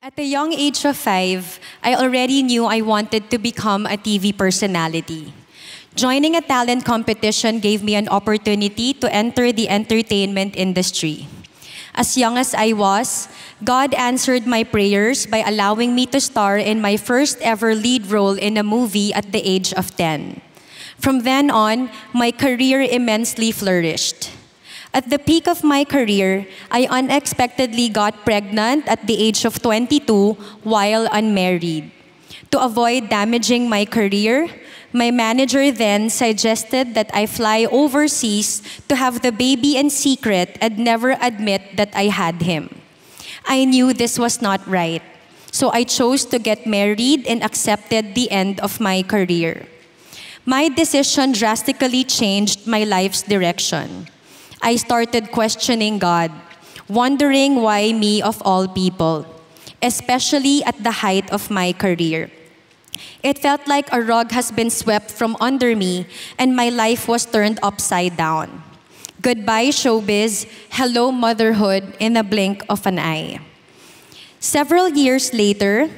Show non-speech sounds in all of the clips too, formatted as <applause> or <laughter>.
At the young age of five, I already knew I wanted to become a TV personality. Joining a talent competition gave me an opportunity to enter the entertainment industry. As young as I was, God answered my prayers by allowing me to star in my first ever lead role in a movie at the age of 10. From then on, my career immensely flourished. At the peak of my career, I unexpectedly got pregnant at the age of 22 while unmarried. To avoid damaging my career, my manager then suggested that I fly overseas to have the baby in secret and never admit that I had him. I knew this was not right, so I chose to get married and accepted the end of my career. My decision drastically changed my life's direction. I started questioning God, wondering why me of all people, especially at the height of my career. It felt like a rug has been swept from under me and my life was turned upside down. Goodbye, showbiz. Hello, motherhood in a blink of an eye. Several years later,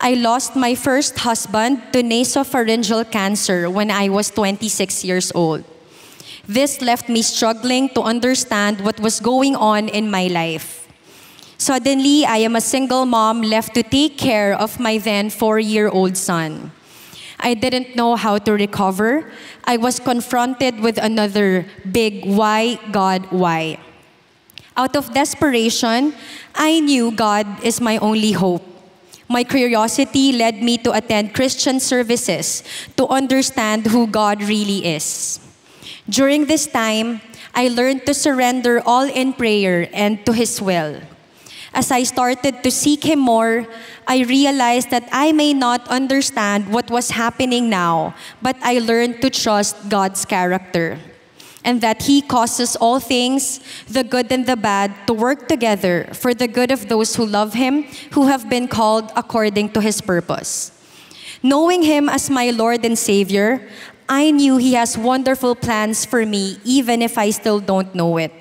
I lost my first husband to nasopharyngeal cancer when I was 26 years old. This left me struggling to understand what was going on in my life. Suddenly, I am a single mom left to take care of my then four year old son. I didn't know how to recover. I was confronted with another big why, God, why. Out of desperation, I knew God is my only hope. My curiosity led me to attend Christian services to understand who God really is. During this time, I learned to surrender all in prayer and to His will. As I started to seek Him more, I realized that I may not understand what was happening now, but I learned to trust God's character. And that He causes all things, the good and the bad, to work together for the good of those who love Him, who have been called according to His purpose. Knowing Him as my Lord and Savior, I knew He has wonderful plans for me, even if I still don't know it.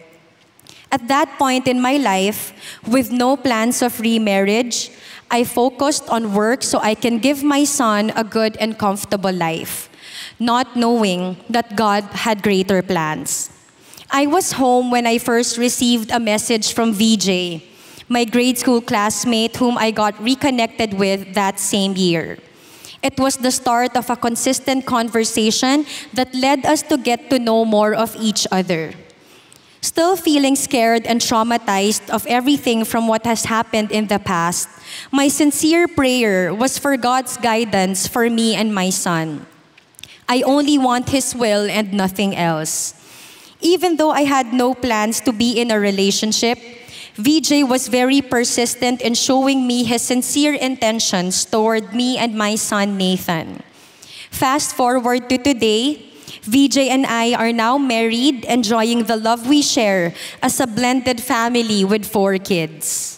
At that point in my life, with no plans of remarriage, I focused on work so I can give my son a good and comfortable life, not knowing that God had greater plans. I was home when I first received a message from VJ, my grade school classmate whom I got reconnected with that same year. It was the start of a consistent conversation that led us to get to know more of each other. Still feeling scared and traumatized of everything from what has happened in the past, my sincere prayer was for God's guidance for me and my son. I only want His will and nothing else. Even though I had no plans to be in a relationship, VJ was very persistent in showing me his sincere intentions toward me and my son Nathan. Fast forward to today, VJ and I are now married, enjoying the love we share as a blended family with four kids.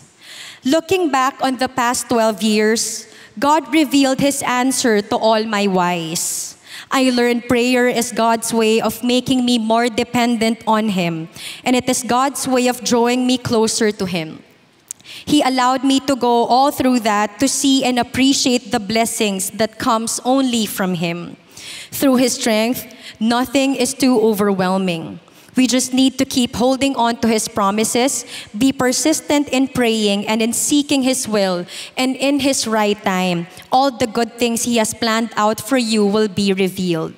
Looking back on the past 12 years, God revealed His answer to all my whys. I learned prayer is God's way of making me more dependent on Him, and it is God's way of drawing me closer to Him. He allowed me to go all through that to see and appreciate the blessings that comes only from Him. Through His strength, nothing is too overwhelming. We just need to keep holding on to His promises, be persistent in praying and in seeking His will, and in His right time, all the good things He has planned out for you will be revealed.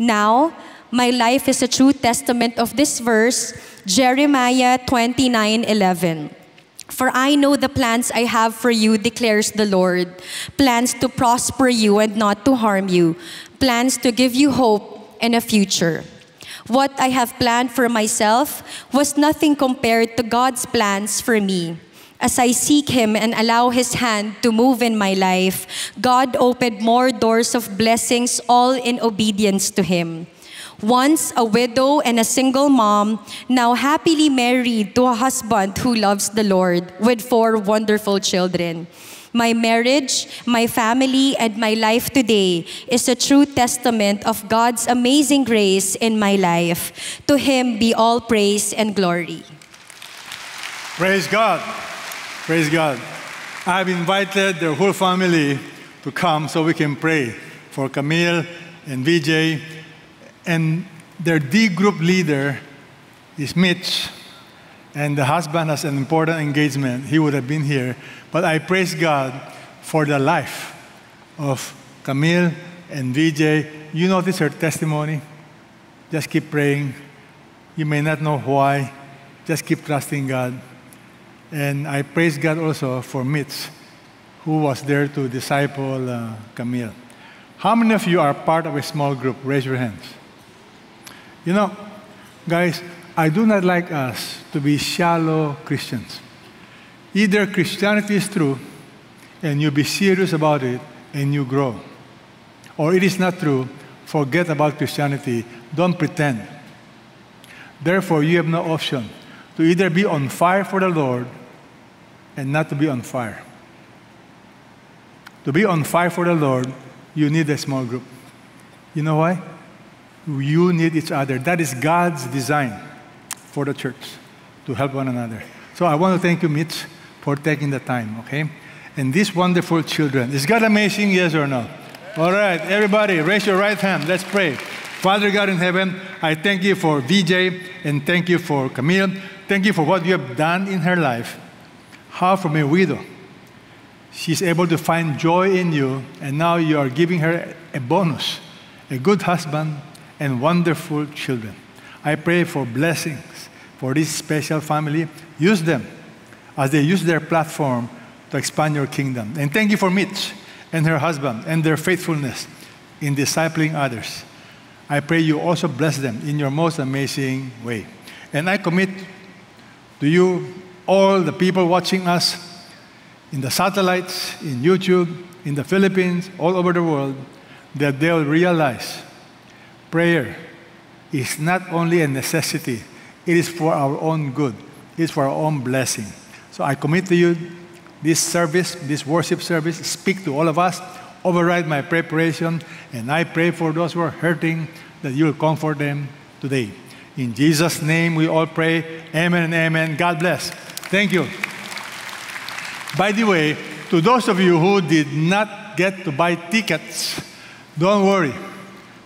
Now, my life is a true testament of this verse, Jeremiah 29 11. For I know the plans I have for you, declares the Lord plans to prosper you and not to harm you, plans to give you hope and a future. What I have planned for myself was nothing compared to God's plans for me. As I seek Him and allow His hand to move in my life, God opened more doors of blessings, all in obedience to Him. Once a widow and a single mom, now happily married to a husband who loves the Lord with four wonderful children. My marriage, my family, and my life today is a true testament of God's amazing grace in my life. To Him be all praise and glory. Praise God. Praise God. I've invited their whole family to come so we can pray for Camille and VJ. And their D group leader is Mitch, and the husband has an important engagement. He would have been here. But I praise God for the life of Camille and VJ. You notice her testimony? Just keep praying. You may not know why. Just keep trusting God. And I praise God also for Mitch, who was there to disciple uh, Camille. How many of you are part of a small group? Raise your hands. You know, guys, I do not like us to be shallow Christians. Either Christianity is true and you be serious about it and you grow, or it is not true, forget about Christianity, don't pretend. Therefore, you have no option to either be on fire for the Lord and not to be on fire. To be on fire for the Lord, you need a small group. You know why? You need each other. That is God's design for the church to help one another. So I want to thank you, Mitch, for taking the time, okay? And these wonderful children. Is God amazing, yes or no? All right, everybody, raise your right hand. Let's pray. Father God in heaven, I thank you for VJ and thank you for Camille. Thank you for what you have done in her life. How from a widow, she's able to find joy in you, and now you are giving her a bonus, a good husband, and wonderful children. I pray for blessings for this special family. Use them as they use their platform to expand your kingdom. And thank you for Mitch and her husband and their faithfulness in discipling others. I pray you also bless them in your most amazing way. And I commit to you, all the people watching us in the satellites, in YouTube, in the Philippines, all over the world, that they'll realize prayer is not only a necessity, it is for our own good, it is for our own blessing. So I commit to you this service, this worship service, speak to all of us, override my preparation, and I pray for those who are hurting that you will comfort them today. In Jesus' name we all pray. Amen and amen. God bless. Thank you. By the way, to those of you who did not get to buy tickets, don't worry.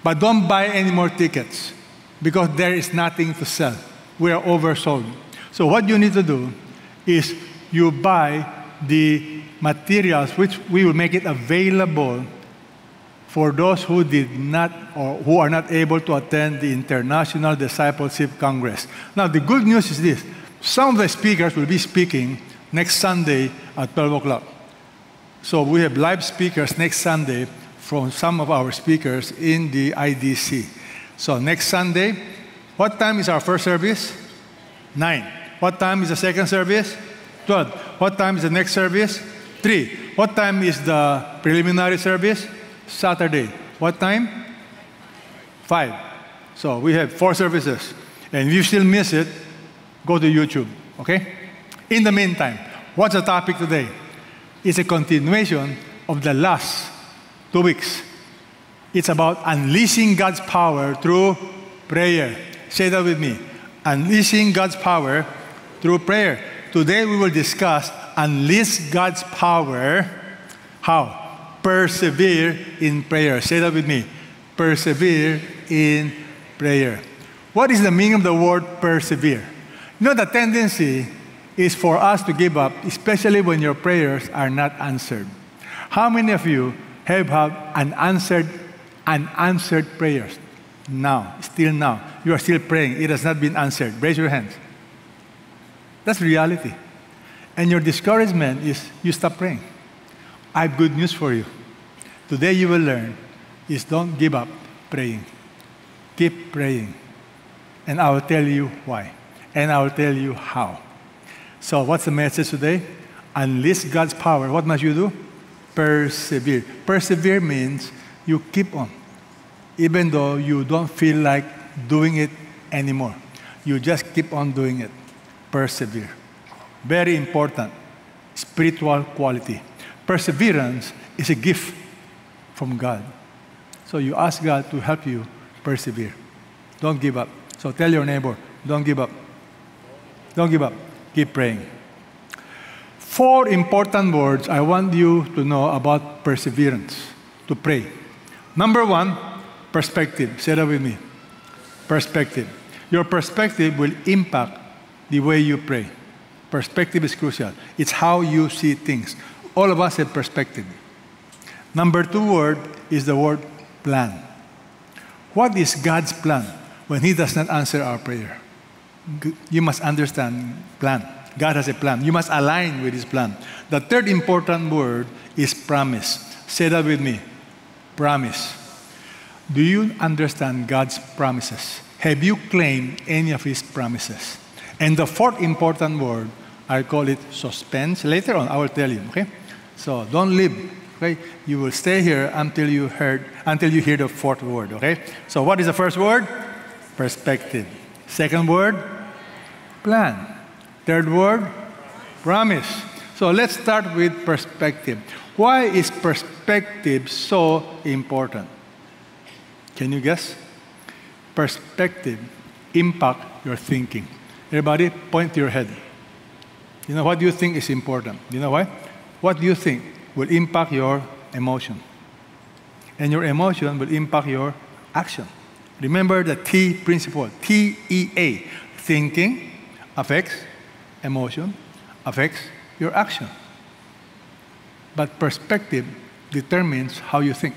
But don't buy any more tickets because there is nothing to sell. We are oversold. So what you need to do is you buy the materials which we will make it available for those who did not or who are not able to attend the International Discipleship Congress. Now the good news is this. Some of the speakers will be speaking next Sunday at 12 o'clock. So we have live speakers next Sunday from some of our speakers in the IDC. So next Sunday, what time is our first service? Nine. What time is the second service? 12. What time is the next service? 3. What time is the preliminary service? Saturday. What time? 5. So we have four services. And if you still miss it, go to YouTube, okay? In the meantime, what's the topic today? It's a continuation of the last two weeks. It's about unleashing God's power through prayer. Say that with me. Unleashing God's power through prayer. Today we will discuss unleash God's power. How? Persevere in prayer. Say that with me. Persevere in prayer. What is the meaning of the word persevere? You know, the tendency is for us to give up, especially when your prayers are not answered. How many of you have had unanswered, unanswered prayers? Now, still now. You are still praying. It has not been answered. Raise your hands. That's reality. And your discouragement is you stop praying. I have good news for you. Today you will learn is don't give up praying. Keep praying. And I will tell you why. And I will tell you how. So what's the message today? Unleash God's power. What must you do? Persevere. Persevere means you keep on. Even though you don't feel like doing it anymore. You just keep on doing it persevere. Very important spiritual quality. Perseverance is a gift from God. So you ask God to help you persevere. Don't give up. So tell your neighbor, don't give up. Don't give up. Keep praying. Four important words I want you to know about perseverance, to pray. Number one, perspective. Say that with me. Perspective. Your perspective will impact the way you pray. Perspective is crucial. It's how you see things. All of us have perspective. Number two word is the word plan. What is God's plan when He does not answer our prayer? You must understand plan. God has a plan. You must align with His plan. The third important word is promise. Say that with me. Promise. Do you understand God's promises? Have you claimed any of His promises? And the fourth important word, I call it suspense. Later on, I will tell you, okay? So don't leave, okay? You will stay here until you heard, until you hear the fourth word, okay? So what is the first word? Perspective. Second word, plan. Third word, promise. So let's start with perspective. Why is perspective so important? Can you guess? Perspective impact your thinking. Everybody, point your head. You know what do you think is important? You know why? What do you think will impact your emotion? And your emotion will impact your action. Remember the T principle, T E A. Thinking affects emotion, affects your action. But perspective determines how you think.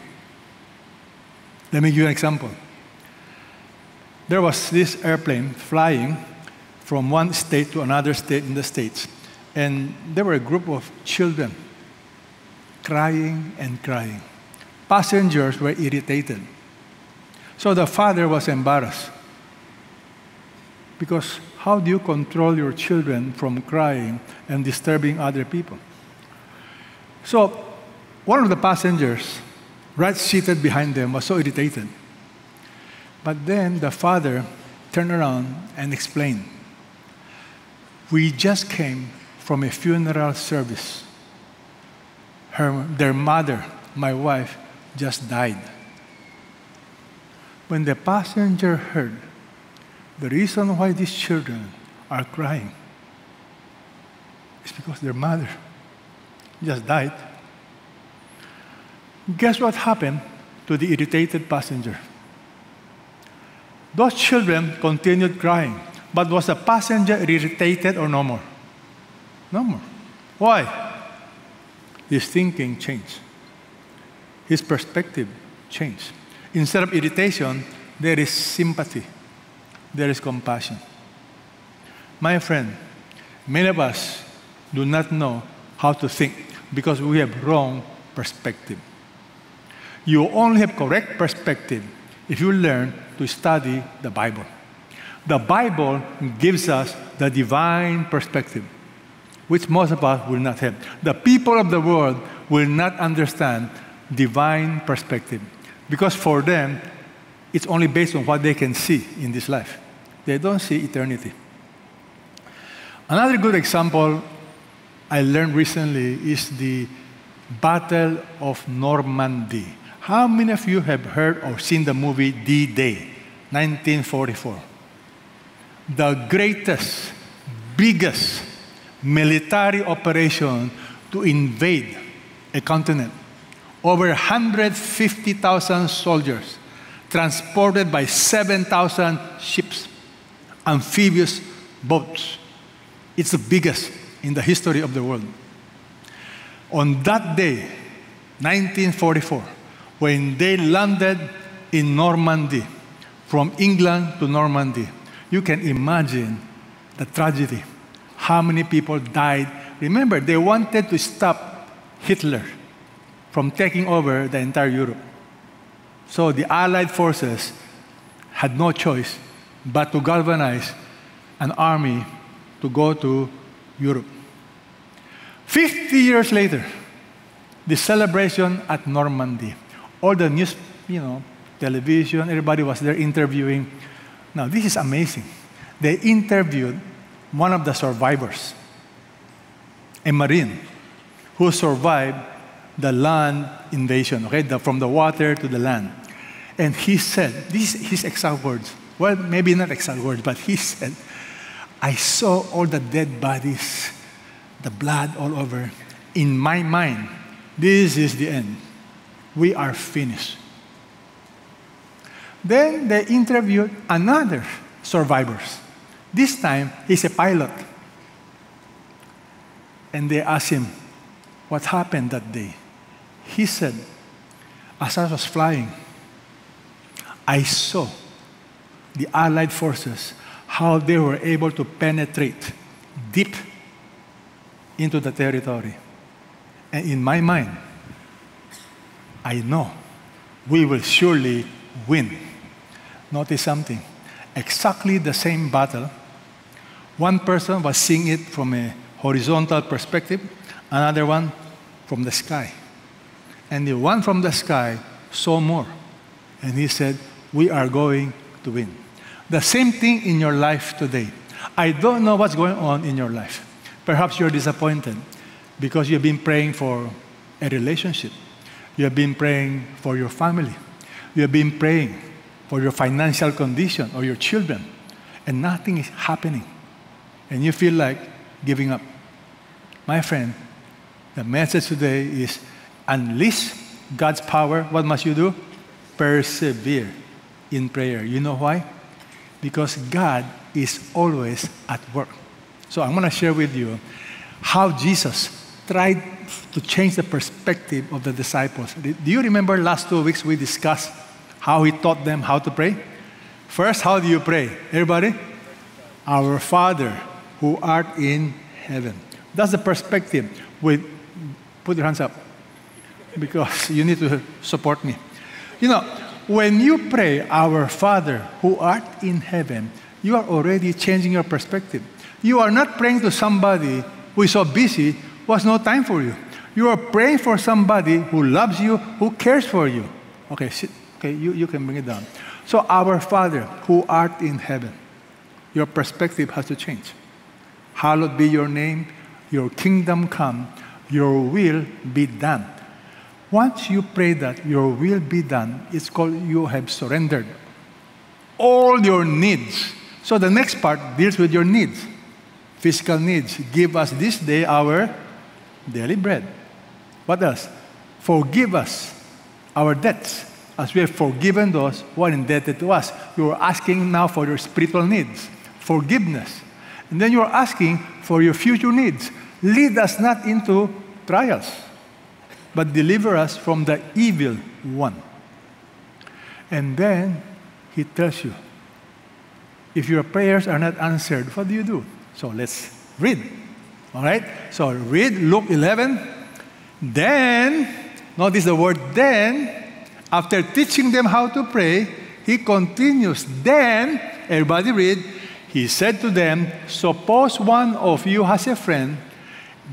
Let me give you an example. There was this airplane flying from one state to another state in the States, and there were a group of children crying and crying. Passengers were irritated. So the father was embarrassed. Because how do you control your children from crying and disturbing other people? So one of the passengers, right seated behind them, was so irritated. But then the father turned around and explained We just came from a funeral service. Her, their mother, my wife, just died. When the passenger heard the reason why these children are crying is because their mother just died. Guess what happened to the irritated passenger? Those children continued crying. But was the passenger irritated or no more? No more. Why? His thinking changed. His perspective changed. Instead of irritation, there is sympathy. There is compassion. My friend, many of us do not know how to think because we have wrong perspective. You only have correct perspective if you learn to study the Bible. The Bible gives us the divine perspective, which most of us will not have. The people of the world will not understand divine perspective because for them, it's only based on what they can see in this life. They don't see eternity. Another good example I learned recently is the Battle of Normandy. How many of you have heard or seen the movie D Day, 1944? The greatest, biggest military operation to invade a continent. Over 150,000 soldiers transported by 7,000 ships, amphibious boats. It's the biggest in the history of the world. On that day, 1944, when they landed in Normandy, from England to Normandy, you can imagine the tragedy. How many people died? Remember, they wanted to stop Hitler from taking over the entire Europe. So the Allied forces had no choice but to galvanize an army to go to Europe. 50 years later, the celebration at Normandy all the news, you know, television, everybody was there interviewing. Now, this is amazing. They interviewed one of the survivors, a Marine, who survived the land invasion, okay, the, from the water to the land. And he said, these his exact words. Well, maybe not exact words, but he said, I saw all the dead bodies the blood all over. In my mind, this is the end. We are finished. Then they interviewed another survivors. This time, he's a pilot. And they asked him, What happened that day? He said, As I was flying, I saw the Allied forces, how they were able to penetrate deep into the territory. And in my mind, I know we will surely win. Notice something. Exactly the same battle. One person was seeing it from a horizontal perspective, another one from the sky. And the one from the sky saw more. And he said, We are going to win. The same thing in your life today. I don't know what's going on in your life. Perhaps you're disappointed because you've been praying for a relationship. You have been praying for your family. You have been praying for your financial condition or your children, and nothing is happening. And you feel like giving up. My friend, the message today is unleash God's power. What must you do? Persevere in prayer. You know why? Because God is always at work. So I'm going to share with you how Jesus tried to change the perspective of the disciples. Do you remember last two weeks we discussed how he taught them how to pray? First, how do you pray? Everybody? Our Father who art in heaven. That's the perspective. With, put your hands up because you need to support me. You know, when you pray, Our Father who art in heaven, you are already changing your perspective. You are not praying to somebody who is so busy, who has no time for you. You are praying for somebody who loves you, who cares for you. Okay, sit. Okay, you, you can bring it down. So, our Father who art in heaven, your perspective has to change. Hallowed be your name, your kingdom come, your will be done once you pray that your will be done, it's called you have surrendered all your needs. So the next part deals with your needs, physical needs. Give us this day our daily bread. What else? Forgive us our debts as we have forgiven those who are indebted to us. You are asking now for your spiritual needs, forgiveness. And then you are asking for your future needs. Lead us not into trials but deliver us from the evil one. And then he tells you, if your prayers are not answered, what do you do? So let's read. All right? So read Luke 11. Then, notice the word then, after teaching them how to pray, he continues. Then, everybody read, he said to them, Suppose one of you has a friend,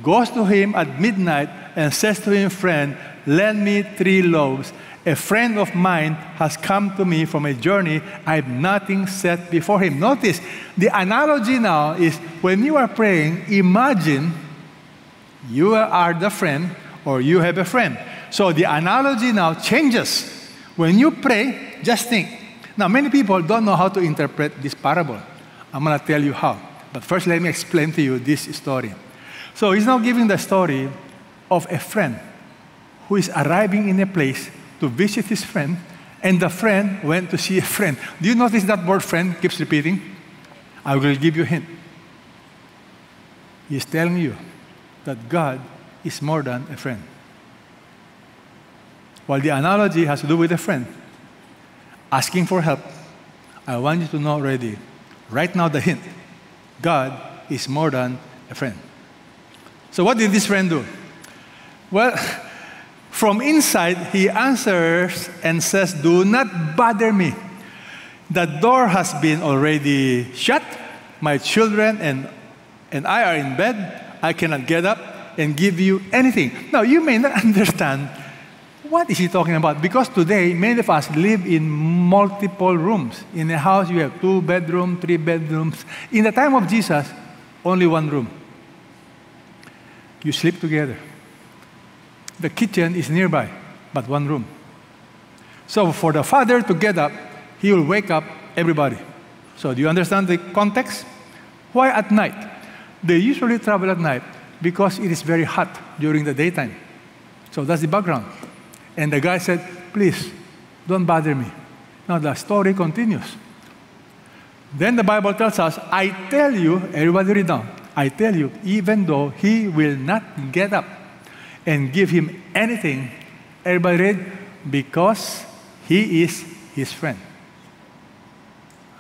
goes to him at midnight, and says to him, Friend, lend me three loaves. A friend of mine has come to me from a journey. I have nothing set before him. Notice the analogy now is when you are praying, imagine you are the friend or you have a friend. So the analogy now changes. When you pray, just think. Now, many people don't know how to interpret this parable. I'm going to tell you how. But first, let me explain to you this story. So he's now giving the story of a friend who is arriving in a place to visit his friend, and the friend went to see a friend. Do you notice that word friend keeps repeating? I will give you a hint. He's telling you that God is more than a friend. While the analogy has to do with a friend, asking for help, I want you to know already, right now, the hint God is more than a friend. So, what did this friend do? Well, <laughs> from inside, he answers and says, Do not bother me. The door has been already shut. My children and, and I are in bed. I cannot get up and give you anything. Now, you may not <laughs> understand what is he talking about? Because today, many of us live in multiple rooms. In a house, you have two bedrooms, three bedrooms. In the time of Jesus, only one room. You sleep together. The kitchen is nearby, but one room. So for the father to get up, he will wake up everybody. So do you understand the context? Why at night? They usually travel at night Because it is very hot during the daytime. So that's the background. And the guy said, Please, don't bother me. Now the story continues. Then the Bible tells us, I tell you, everybody read down, I tell you, even though he will not get up and give him anything, everybody read, because he is his friend.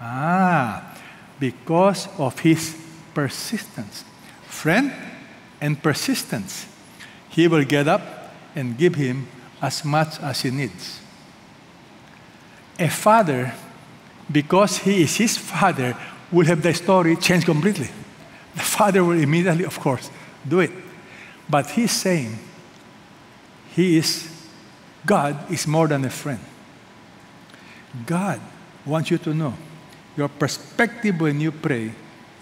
Ah, because of his persistence. Friend and persistence. He will get up and give him as much as he needs. A father, because he is his father, will have the story changed completely. The father will immediately, of course, do it. But he's saying, he is, God is more than a friend. God wants you to know your perspective when you pray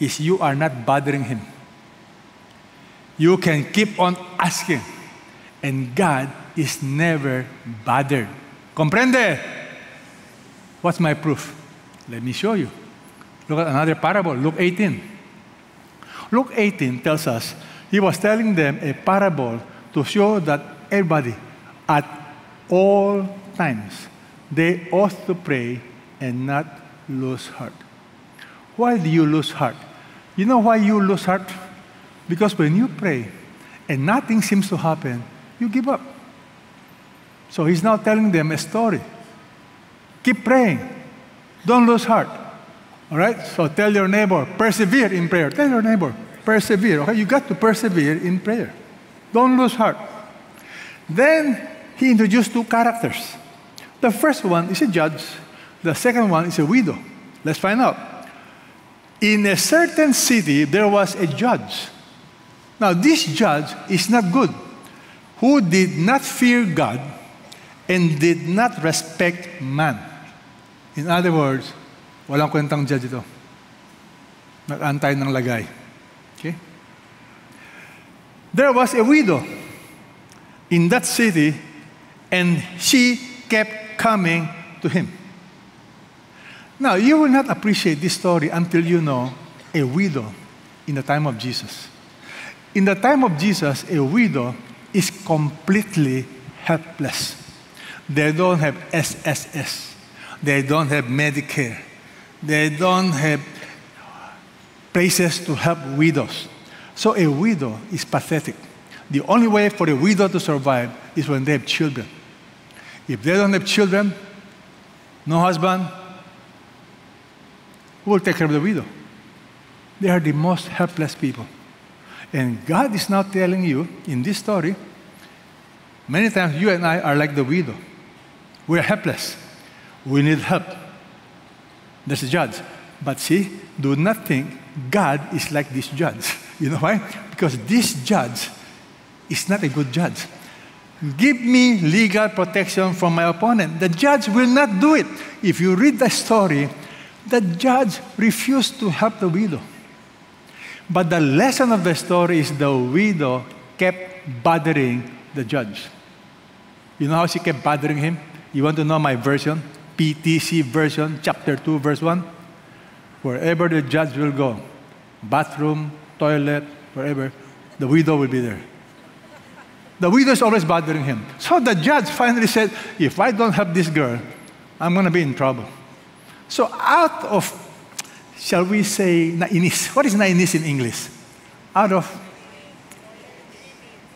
is you are not bothering Him. You can keep on asking, and God is never bothered. Comprende? What's my proof? Let me show you. Look at another parable, Luke 18. Luke 18 tells us he was telling them a parable to show that everybody at all times they ought to pray and not lose heart. Why do you lose heart? You know why you lose heart? Because when you pray and nothing seems to happen, you give up. So he's now telling them a story. Keep praying. Don't lose heart. All right? So tell your neighbor, persevere in prayer. Tell your neighbor, persevere. Okay? You got to persevere in prayer. Don't lose heart. Then he introduced two characters. The first one is a judge, the second one is a widow. Let's find out. In a certain city, there was a judge. Now, this judge is not good, who did not fear God and did not respect man. In other words, walang kwentang judge ito. Nag-antay ng lagay. Okay? There was a widow in that city, and she kept coming to him. Now, you will not appreciate this story until you know a widow in the time of Jesus. In the time of Jesus, a widow is completely helpless. They don't have SSS. They don't have Medicare. They don't have places to help widows. So a widow is pathetic. The only way for a widow to survive is when they have children. If they don't have children, no husband, who will take care of the widow? They are the most helpless people. And God is now telling you in this story, many times you and I are like the widow. We're helpless. We need help. There's a judge. But see, do not think God is like this judge. <laughs> You know why? Because this judge is not a good judge. Give me legal protection from my opponent. The judge will not do it. If you read the story, the judge refused to help the widow. But the lesson of the story is the widow kept bothering the judge. You know how she kept bothering him? You want to know my version? PTC version, chapter 2, verse 1? Wherever the judge will go, bathroom, toilet, wherever, the widow will be there. The widow is always bothering him. So the judge finally said, If I don't help this girl, I'm going to be in trouble. So out of, shall we say, nainis. What is nainis in English? Out of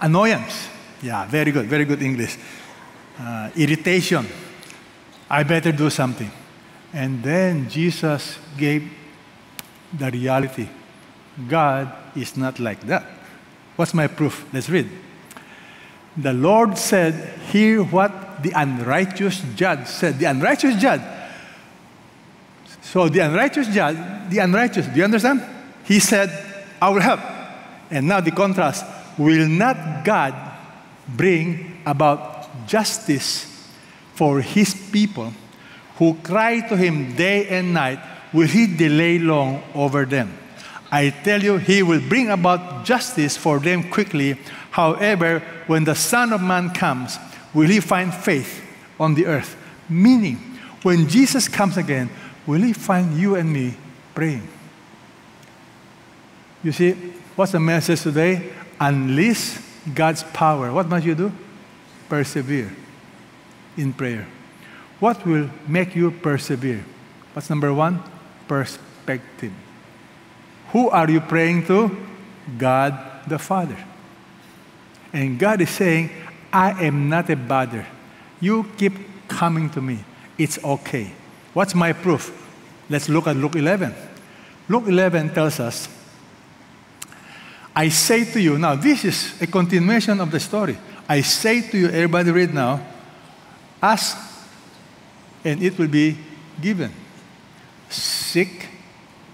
annoyance. Yeah, very good, very good English. Uh, irritation. I better do something. And then Jesus gave the reality. God is not like that. What's my proof? Let's read. The Lord said, Hear what the unrighteous judge said. The unrighteous judge so the unrighteous judge, the unrighteous, do you understand? He said, I will help. And now the contrast will not God bring about justice for his people who cry to him day and night? Will he delay long over them? I tell you, he will bring about justice for them quickly. However, when the Son of Man comes, will he find faith on the earth? Meaning, when Jesus comes again, will He find you and me praying? You see, what's the message today? unleash God's power, what must you do? Persevere in prayer. What will make you persevere? What's number one? Perspective. Who are you praying to? God the Father. And God is saying, I am not a bother. You keep coming to me. It's okay. What's my proof? Let's look at Luke 11. Luke 11 tells us, I say to you, now this is a continuation of the story. I say to you, everybody read now, ask and it will be given. Seek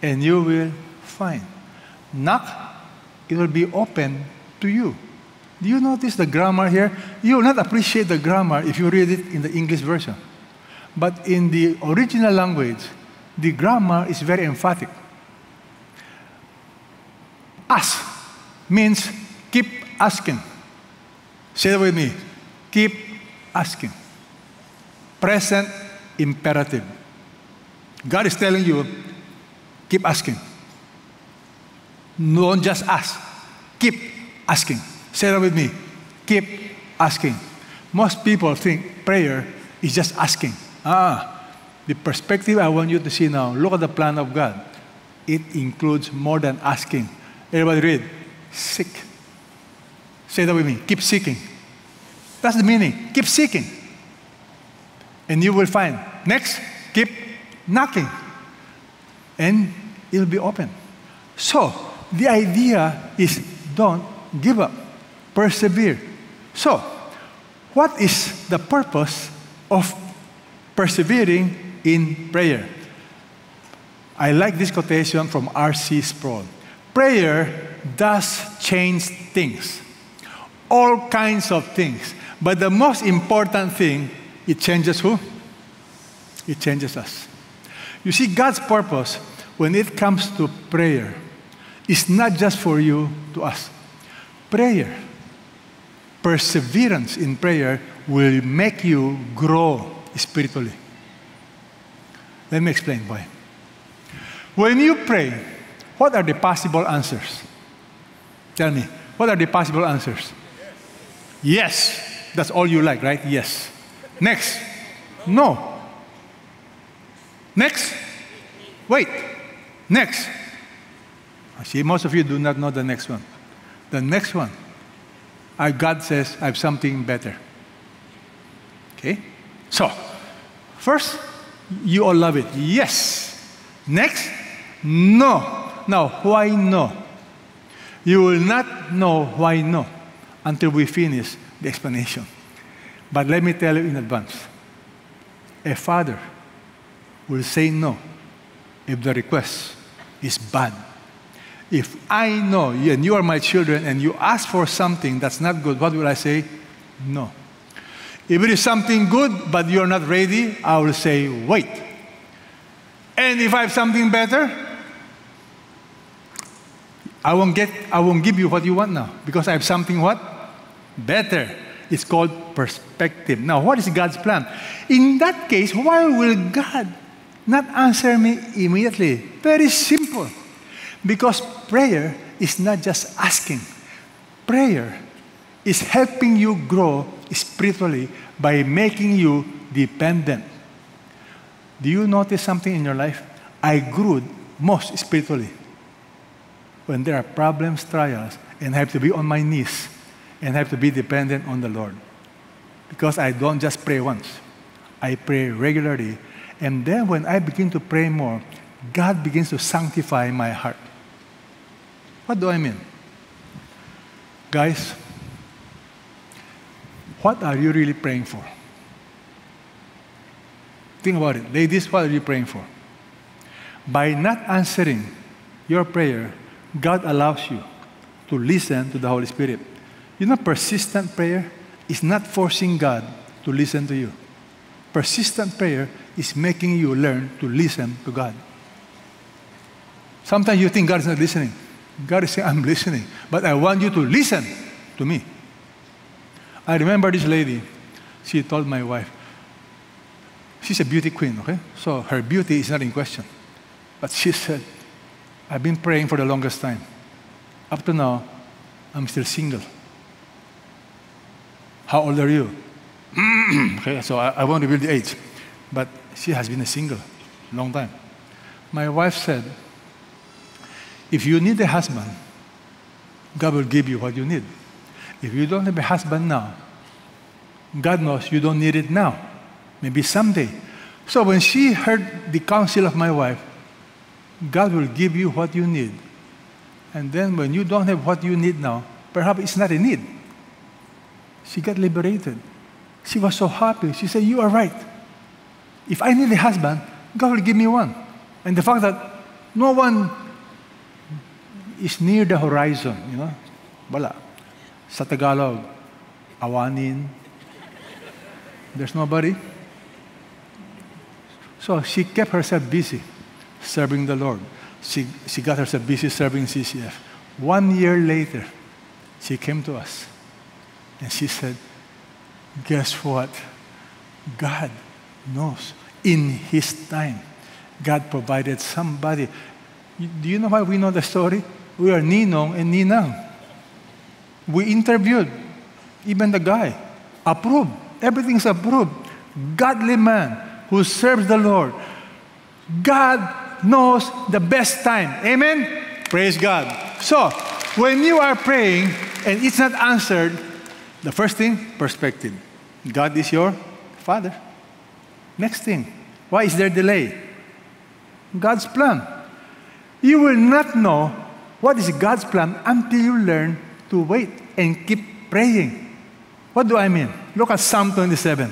and you will find. Knock, it will be open to you. Do you notice the grammar here? You will not appreciate the grammar if you read it in the English version. But in the original language, the grammar is very emphatic. Ask means keep asking. Say that with me. Keep asking. Present imperative. God is telling you, keep asking. Don't just ask. Keep asking. Say that with me. Keep asking. Most people think prayer is just asking. Ah, the perspective I want you to see now, look at the plan of God. It includes more than asking. Everybody read. Seek. Say that with me. Keep seeking. That's the meaning. Keep seeking. And you will find. Next, keep knocking. And it'll be open. So, the idea is don't give up, persevere. So, what is the purpose of persevering in prayer? I like this quotation from R.C. Sproul. Prayer does change things, all kinds of things. But the most important thing, it changes who? It changes us. You see, God's purpose when it comes to prayer is not just for you to ask. Prayer, perseverance in prayer will make you grow spiritually. Let me explain why. When you pray, what are the possible answers? Tell me, what are the possible answers? Yes. That's all you like, right? Yes. Next. No. Next. Wait. Next. I see most of you do not know the next one. The next one. Our God says, I have something better. Okay? So, first, you all love it. Yes. Next, no. Now, why no? You will not know why no until we finish the explanation. But let me tell you in advance a father will say no if the request is bad. If I know and you are my children and you ask for something that's not good, what will I say? No. If it is something good but you're not ready, I will say, wait. And if I have something better, I won't get I won't give you what you want now because I have something what? Better. It's called perspective. Now, what is God's plan? In that case, why will God not answer me immediately? Very simple. Because prayer is not just asking. Prayer is helping you grow spiritually by making you dependent. Do you notice something in your life? I grew most spiritually when there are problems, trials, and I have to be on my knees and have to be dependent on the Lord. Because I don't just pray once, I pray regularly. And then when I begin to pray more, God begins to sanctify my heart. What do I mean? Guys, what are you really praying for? Think about it. Ladies, what are you praying for? By not answering your prayer, God allows you to listen to the Holy Spirit. You know, persistent prayer is not forcing God to listen to you. Persistent prayer is making you learn to listen to God. Sometimes you think God is not listening. God is saying, I'm listening, but I want you to listen to me. I remember this lady, she told my wife, she's a beauty queen, okay? So her beauty is not in question. But she said, I've been praying for the longest time. Up to now, I'm still single. How old are you? <clears throat> okay, so I, I won't reveal the age. But she has been a single long time. My wife said, if you need a husband, God will give you what you need. If you don't have a husband now, God knows you don't need it now. Maybe someday. So when she heard the counsel of my wife, God will give you what you need. And then when you don't have what you need now, perhaps it's not a need. She got liberated. She was so happy. She said, You are right. If I need a husband, God will give me one. And the fact that no one is near the horizon, you know, wala. Sa Tagalog, awanin. There's nobody. So she kept herself busy serving the Lord. She, she got herself busy serving CCF. One year later, she came to us and she said, Guess what? God knows. In His time, God provided somebody. Do you know why we know the story? We are Ninong and Ninang. We interviewed even the guy. Approved. Everything's approved. Godly man who serves the Lord. God knows the best time. Amen? Praise God. So, when you are praying and it's not answered, the first thing, perspective. God is your Father. Next thing, why is there delay? God's plan. You will not know what is God's plan until you learn to wait and keep praying. What do I mean? Look at Psalm 27.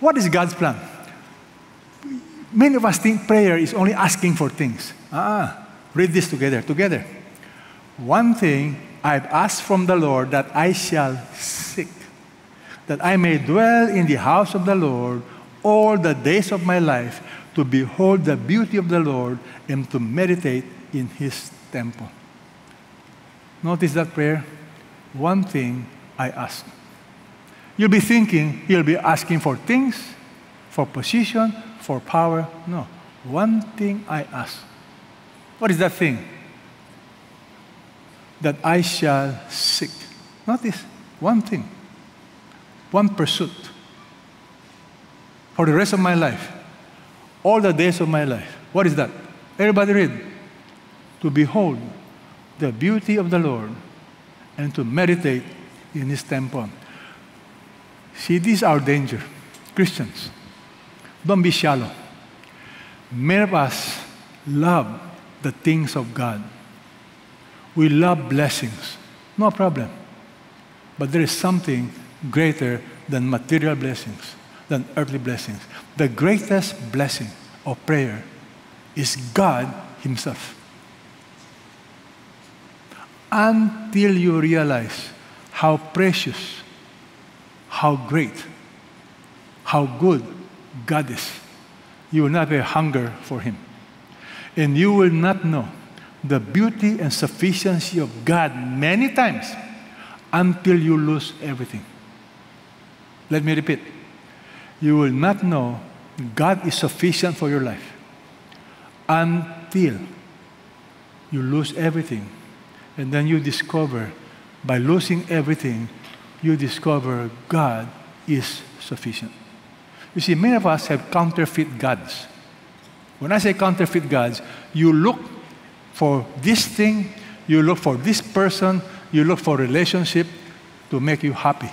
What is God's plan? Many of us think prayer is only asking for things. Ah, read this together. Together. One thing I've asked from the Lord that I shall seek, that I may dwell in the house of the Lord all the days of my life, to behold the beauty of the Lord and to meditate in his temple. Notice that prayer. One thing I ask. You'll be thinking, you'll be asking for things, for position, for power. No. One thing I ask. What is that thing? That I shall seek. Notice, one thing, one pursuit for the rest of my life, all the days of my life. What is that? Everybody read. To behold the beauty of the Lord and to meditate in His temple. See, this is our danger. Christians, don't be shallow. Many of us love the things of God. We love blessings. No problem. But there is something greater than material blessings, than earthly blessings. The greatest blessing of prayer is God Himself. Until you realize how precious, how great, how good God is, you will not have a hunger for Him. And you will not know the beauty and sufficiency of God many times until you lose everything. Let me repeat. You will not know God is sufficient for your life until you lose everything. And then you discover, by losing everything, you discover God is sufficient. You see, many of us have counterfeit gods. When I say counterfeit gods, you look for this thing, you look for this person, you look for relationship to make you happy.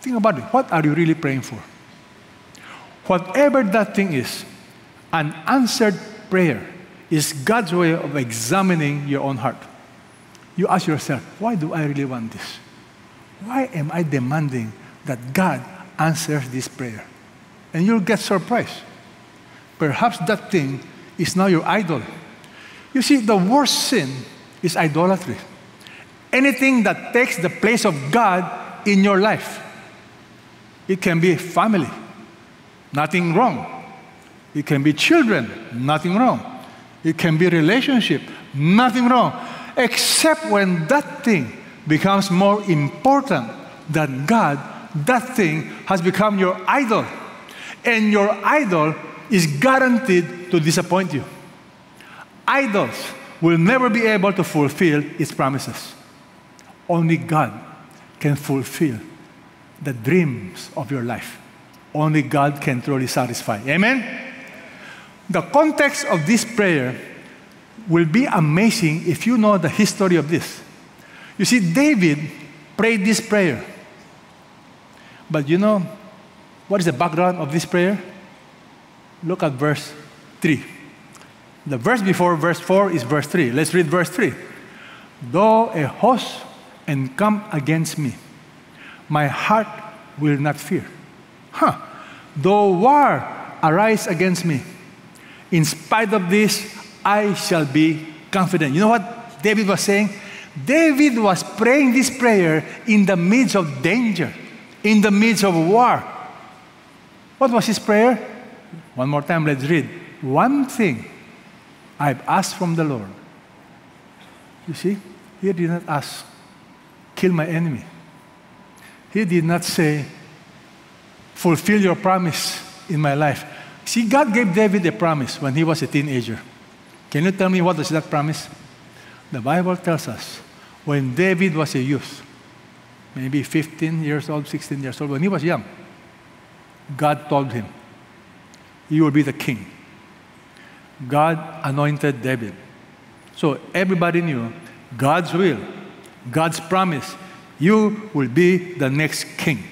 Think about it. What are you really praying for? Whatever that thing is, an answered prayer is God's way of examining your own heart. You ask yourself, why do I really want this? Why am I demanding that God answers this prayer? And you'll get surprised. Perhaps that thing is now your idol. You see, the worst sin is idolatry. Anything that takes the place of God in your life. It can be family, nothing wrong. It can be children, nothing wrong. It can be relationship, nothing wrong. Except when that thing becomes more important than God, that thing has become your idol. And your idol is guaranteed to disappoint you. Idols will never be able to fulfill its promises. Only God can fulfill the dreams of your life. Only God can truly satisfy. Amen? The context of this prayer will be amazing if you know the history of this. You see, David prayed this prayer. But you know, what is the background of this prayer? Look at verse 3. The verse before verse 4 is verse 3. Let's read verse 3. Though a host encamp against me, my heart will not fear. Huh. Though war arise against me, in spite of this, I shall be confident. You know what David was saying? David was praying this prayer in the midst of danger, in the midst of war. What was his prayer? One more time, let's read. One thing I've asked from the Lord. You see, he did not ask, kill my enemy. He did not say, fulfill your promise in my life. See, God gave David a promise when he was a teenager. Can you tell me what was that promise? The Bible tells us when David was a youth, maybe 15 years old, 16 years old, when he was young, God told him, You will be the king. God anointed David. So everybody knew God's will, God's promise, you will be the next king.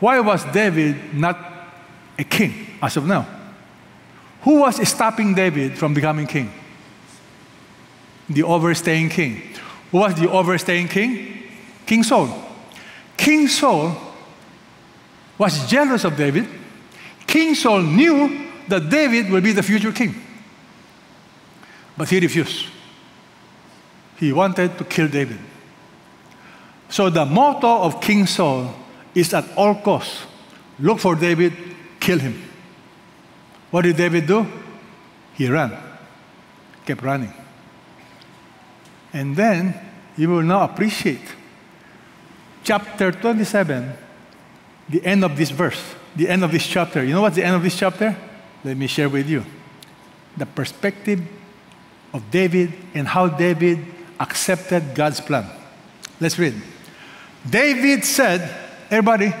Why was David not a king as of now? Who was stopping David from becoming king? The overstaying king. Who was the overstaying king? King Saul. King Saul was jealous of David. King Saul knew that David will be the future king. But he refused. He wanted to kill David. So the motto of King Saul is at all costs look for David, kill him. What did David do? He ran, kept running. And then you will now appreciate chapter 27, the end of this verse, the end of this chapter. You know what's the end of this chapter? Let me share with you the perspective of David and how David accepted God's plan. Let's read. David said, Everybody,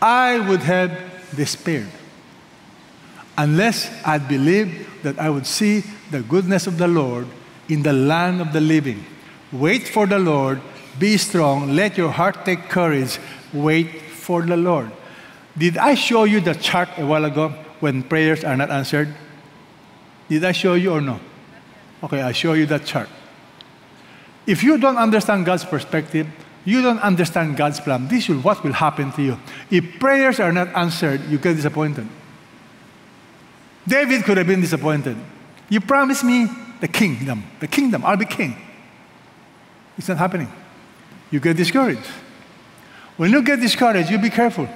I would have despaired unless I believed that I would see the goodness of the Lord in the land of the living. Wait for the Lord, be strong, let your heart take courage, wait for the Lord. Did I show you the chart a while ago when prayers are not answered? Did I show you or no? Okay, I show you that chart. If you don't understand God's perspective, you don't understand God's plan. This is what will happen to you. If prayers are not answered, you get disappointed. David could have been disappointed. You promised me the kingdom. The kingdom. I'll be king. It's not happening. You get discouraged. When you get discouraged, you be careful.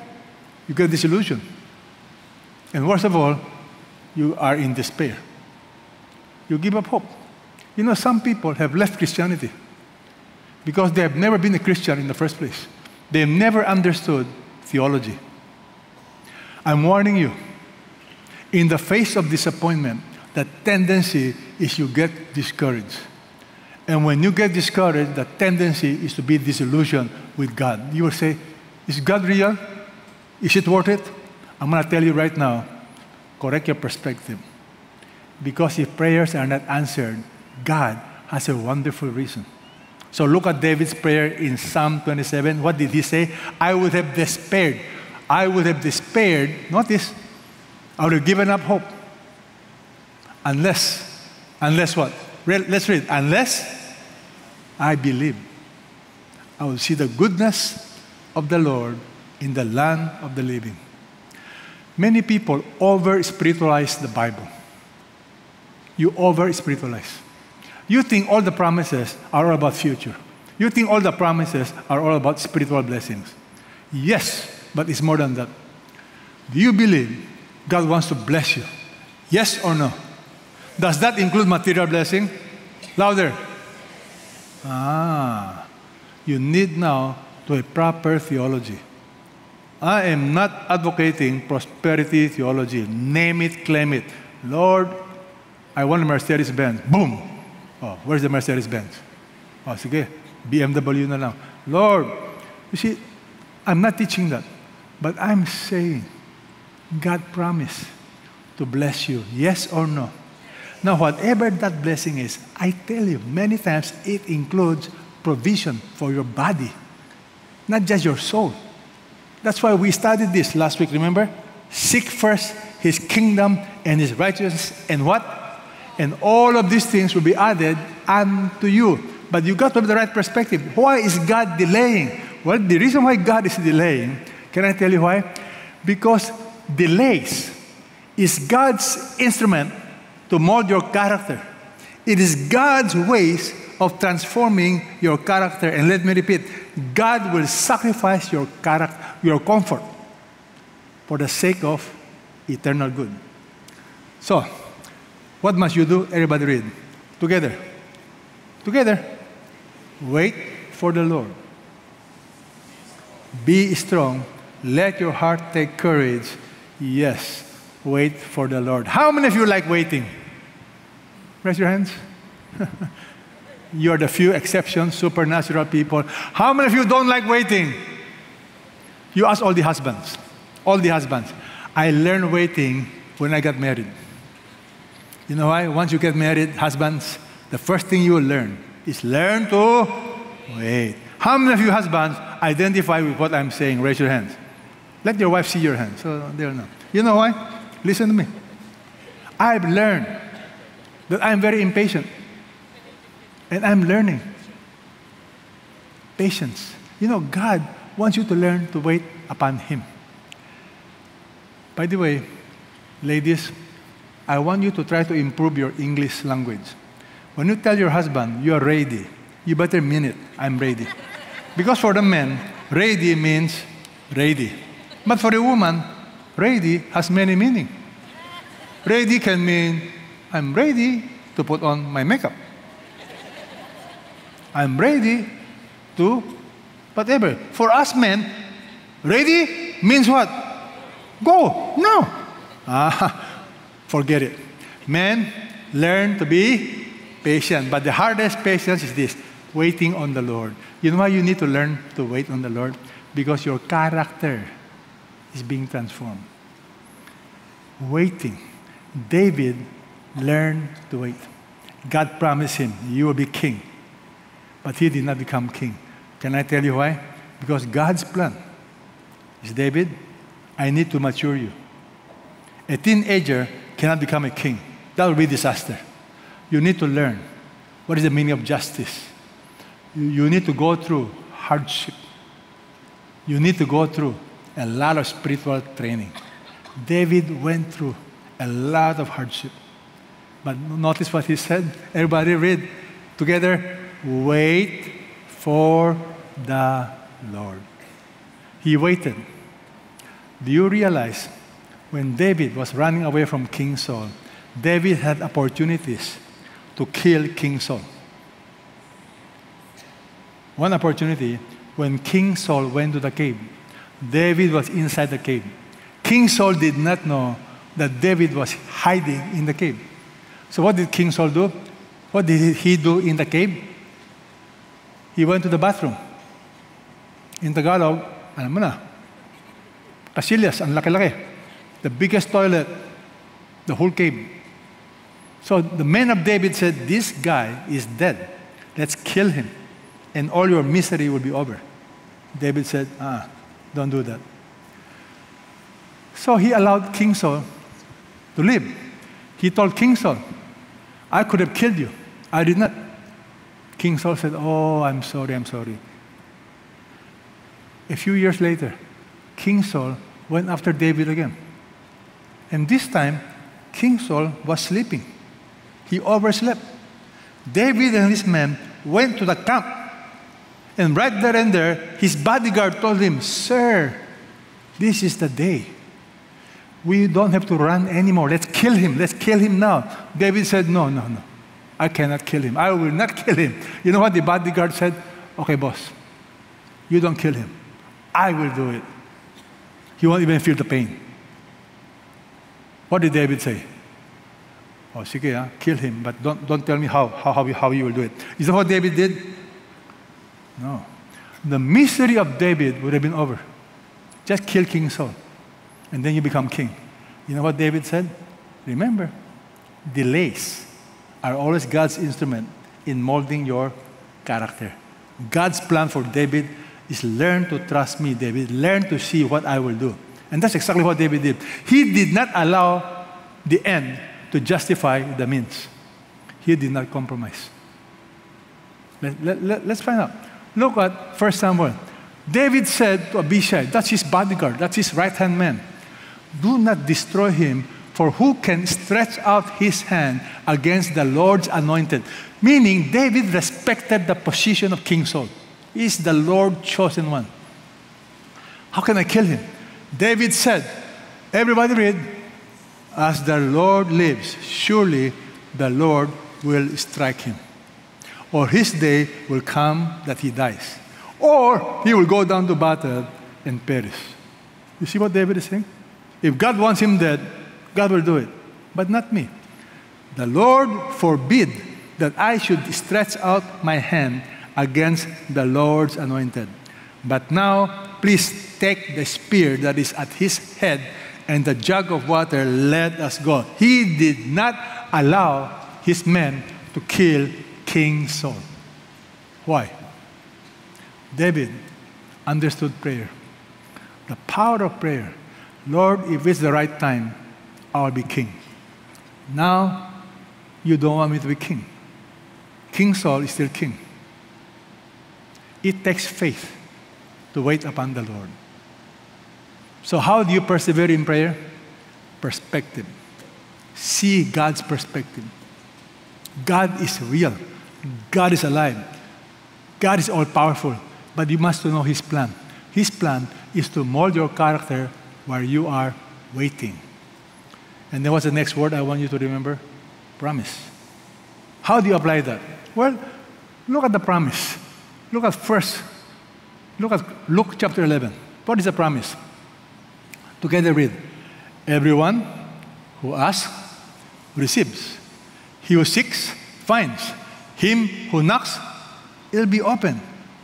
You get disillusioned. And worst of all, you are in despair. You give up hope. You know, some people have left Christianity because they have never been a Christian in the first place. They have never understood theology. I'm warning you, in the face of disappointment, the tendency is you get discouraged. And when you get discouraged, the tendency is to be disillusioned with God. You will say, Is God real? Is it worth it? I'm going to tell you right now correct your perspective. Because if prayers are not answered, God has a wonderful reason. So look at David's prayer in Psalm 27. What did he say? I would have despaired. I would have despaired. Notice, I would have given up hope. Unless, unless what? Let's read. Unless I believe, I will see the goodness of the Lord in the land of the living. Many people over spiritualize the Bible. You over spiritualize. You think all the promises are all about future. You think all the promises are all about spiritual blessings. Yes, but it's more than that. Do you believe God wants to bless you? Yes or no? Does that include material blessing? Louder. Ah, you need now to a proper theology. I am not advocating prosperity theology. Name it, claim it. Lord, I want a Mercedes Benz. Boom. Oh, where's the Mercedes Benz? Oh, sige. BMW na lang. Lord, you see, I'm not teaching that, but I'm saying God promised to bless you, yes or no. Now, whatever that blessing is, I tell you, many times it includes provision for your body, not just your soul. That's why we studied this last week, remember? Seek first his kingdom and his righteousness, and what? And all of these things will be added unto you. But you got to have the right perspective. Why is God delaying? Well, the reason why God is delaying, can I tell you why? Because delays is God's instrument to mold your character. It is God's ways of transforming your character. And let me repeat God will sacrifice your character, your comfort, for the sake of eternal good. So, what must you do? Everybody read. Together. Together. Wait for the Lord. Be strong. Let your heart take courage. Yes, wait for the Lord. How many of you like waiting? Raise your hands. <laughs> You're the few exceptions, supernatural people. How many of you don't like waiting? You ask all the husbands. All the husbands. I learned waiting when I got married. You know why? Once you get married, husbands, the first thing you will learn is learn to wait. How many of you husbands identify with what I'm saying? Raise your hands. Let your wife see your hands so they'll know. You know why? Listen to me. I've learned that I'm very impatient. And I'm learning. Patience. You know, God wants you to learn to wait upon Him. By the way, ladies, I want you to try to improve your English language. When you tell your husband you are ready, you better mean it. I'm ready. Because for the men, ready means ready. But for a woman, ready has many meaning. Ready can mean I'm ready to put on my makeup. I'm ready to whatever. For us men, ready means what? Go. No. <laughs> Ah, forget it. Men, learn to be patient. But the hardest patience is this waiting on the Lord. You know why you need to learn to wait on the Lord? Because your character is being transformed. Waiting. David learned to wait. God promised him, You will be king. But he did not become king. Can I tell you why? Because God's plan is David, I need to mature you. A teenager cannot become a king. That will be disaster. You need to learn what is the meaning of justice. You, you need to go through hardship. You need to go through a lot of spiritual training. David went through a lot of hardship. But notice what he said. Everybody read together. Wait for the Lord. He waited. Do you realize when David was running away from King Saul, David had opportunities to kill King Saul. One opportunity when King Saul went to the cave, David was inside the cave. King Saul did not know that David was hiding in the cave. So, what did King Saul do? What did he do in the cave? He went to the bathroom. In Tagalog, alam mo na, kasilyas, ang laki-laki. The biggest toilet, the whole cave. So the men of David said, This guy is dead. Let's kill him, and all your misery will be over. David said, Ah, don't do that. So he allowed King Saul to live. He told King Saul, I could have killed you. I did not. King Saul said, Oh, I'm sorry, I'm sorry. A few years later, King Saul went after David again. And this time, King Saul was sleeping. He overslept. David and his men went to the camp. And right there and there, his bodyguard told him, Sir, this is the day. We don't have to run anymore. Let's kill him. Let's kill him now. David said, No, no, no. I cannot kill him. I will not kill him. You know what the bodyguard said? Okay, boss, you don't kill him. I will do it. He won't even feel the pain. What did David say? Oh, sige, ah, kill him, but don't, don't tell me how, how, how, you, how you will do it. Is that what David did? No. The misery of David would have been over. Just kill King Saul, and then you become king. You know what David said? Remember, delays are always God's instrument in molding your character. God's plan for David is learn to trust me, David. Learn to see what I will do. And that's exactly what David did. He did not allow the end to justify the means. He did not compromise. Let, let, let, let's find out. Look at 1 Samuel. David said to Abishai, that's his bodyguard, that's his right hand man, do not destroy him, for who can stretch out his hand against the Lord's anointed? Meaning, David respected the position of King Saul. He is the Lord chosen one. How can I kill him? David said, Everybody read, As the Lord lives, surely the Lord will strike him. Or his day will come that he dies. Or he will go down to battle and perish. You see what David is saying? If God wants him dead, God will do it, but not me. The Lord forbid that I should stretch out my hand against the Lord's anointed. But now, please take the spear that is at his head and the jug of water, let us go. He did not allow his men to kill King Saul. Why? David understood prayer, the power of prayer. Lord, if it's the right time, I'll be king. Now, you don't want me to be king. King Saul is still king. It takes faith to wait upon the Lord. So, how do you persevere in prayer? Perspective. See God's perspective. God is real, God is alive, God is all powerful, but you must know His plan. His plan is to mold your character while you are waiting. And then what's the next word I want you to remember? Promise. How do you apply that? Well, look at the promise. Look at first, look at Luke chapter 11. What is the promise? Together read. Everyone who asks receives. He who seeks finds. Him who knocks, it'll be open.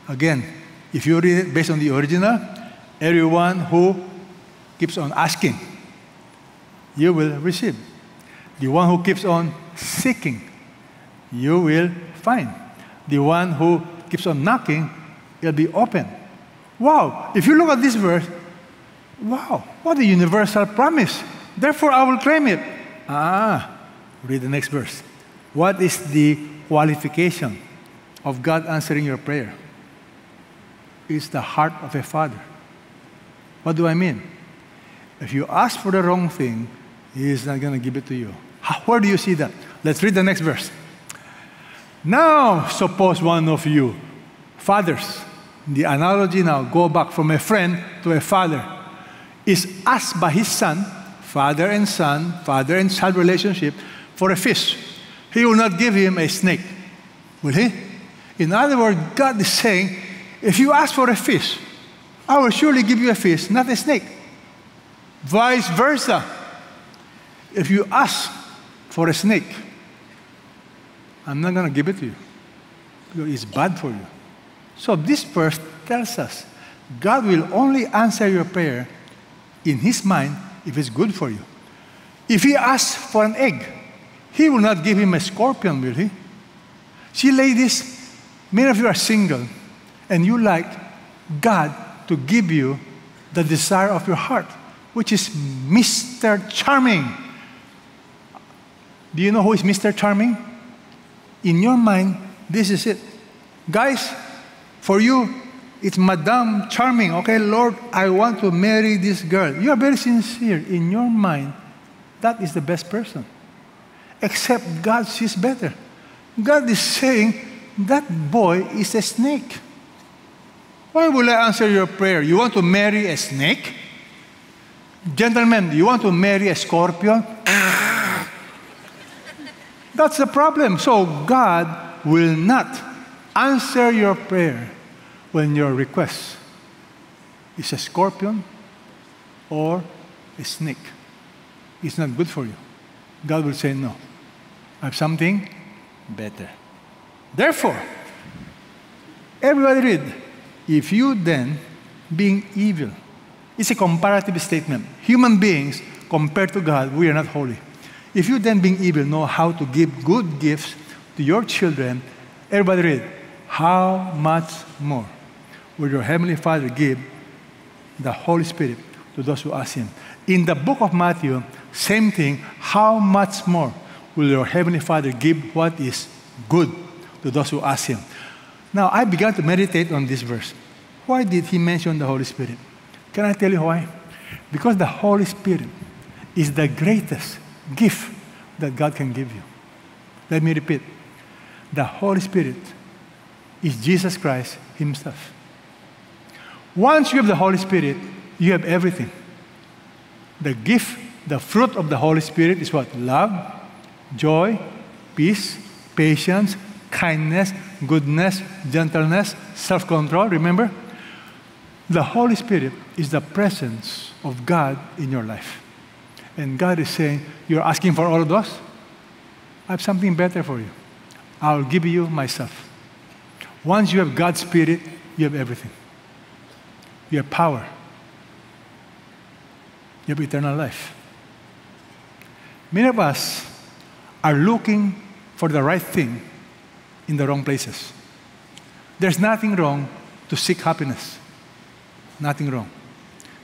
Again, if you read it based on the original, everyone who keeps on asking, you will receive. The one who keeps on seeking, you will find. The one who keeps on knocking, it'll be open. Wow, if you look at this verse, wow, what a universal promise. Therefore, I will claim it. Ah, read the next verse. What is the qualification of God answering your prayer? It's the heart of a father. What do I mean? If you ask for the wrong thing, He is not going to give it to you. How, where do you see that? Let's read the next verse. Now, suppose one of you, fathers, the analogy now, go back from a friend to a father, is asked by his son, father and son, father and child relationship, for a fish. He will not give him a snake, will he? In other words, God is saying, if you ask for a fish, I will surely give you a fish, not a snake. Vice versa. If you ask for a snake, I'm not going to give it to you. It's bad for you. So this verse tells us God will only answer your prayer in His mind if it's good for you. If He asks for an egg, He will not give him a scorpion, will He? See, ladies, many of you are single and you like God to give you the desire of your heart, which is Mr. Charming. Do you know who is Mr. Charming? In your mind, this is it. Guys, for you, it's Madame Charming. Okay, Lord, I want to marry this girl. You are very sincere. In your mind, that is the best person. Except God sees better. God is saying, that boy is a snake. Why will I answer your prayer? You want to marry a snake? Gentlemen, you want to marry a scorpion? That's the problem. So God will not answer your prayer when your request is a scorpion or a snake. It's not good for you. God will say, No, I have something better. Therefore, Everybody read. If you then, being evil, it's a comparative statement. Human beings, compared to God, we are not holy. If you then, being evil, know how to give good gifts to your children, everybody read, how much more will your Heavenly Father give the Holy Spirit to those who ask Him? In the book of Matthew, same thing, how much more will your Heavenly Father give what is good to those who ask Him? Now, I began to meditate on this verse. Why did He mention the Holy Spirit? Can I tell you why? Because the Holy Spirit is the greatest gift that God can give you. Let me repeat the Holy Spirit is Jesus Christ Himself. Once you have the Holy Spirit, you have everything. The gift, the fruit of the Holy Spirit is what? Love, joy, peace, patience, kindness, goodness, gentleness, self control. Remember? The Holy Spirit is the presence of God in your life. And God is saying, You're asking for all of those? I have something better for you. I'll give you myself. Once you have God's Spirit, you have everything. You have power. You have eternal life. Many of us are looking for the right thing in the wrong places. There's nothing wrong to seek happiness. Nothing wrong.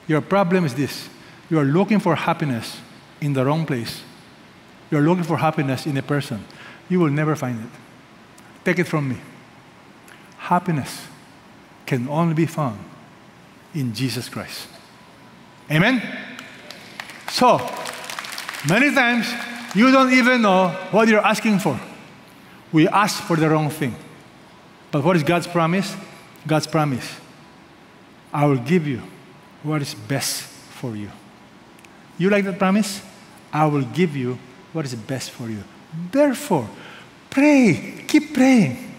Your problem is this you are looking for happiness in the wrong place. You are looking for happiness in a person. You will never find it. Take it from me. Happiness can only be found in Jesus Christ. Amen? So, many times you don't even know what you're asking for. We ask for the wrong thing. But what is God's promise? God's promise I will give you what is best for you. You like that promise? I will give you what is best for you. Therefore, pray, keep praying.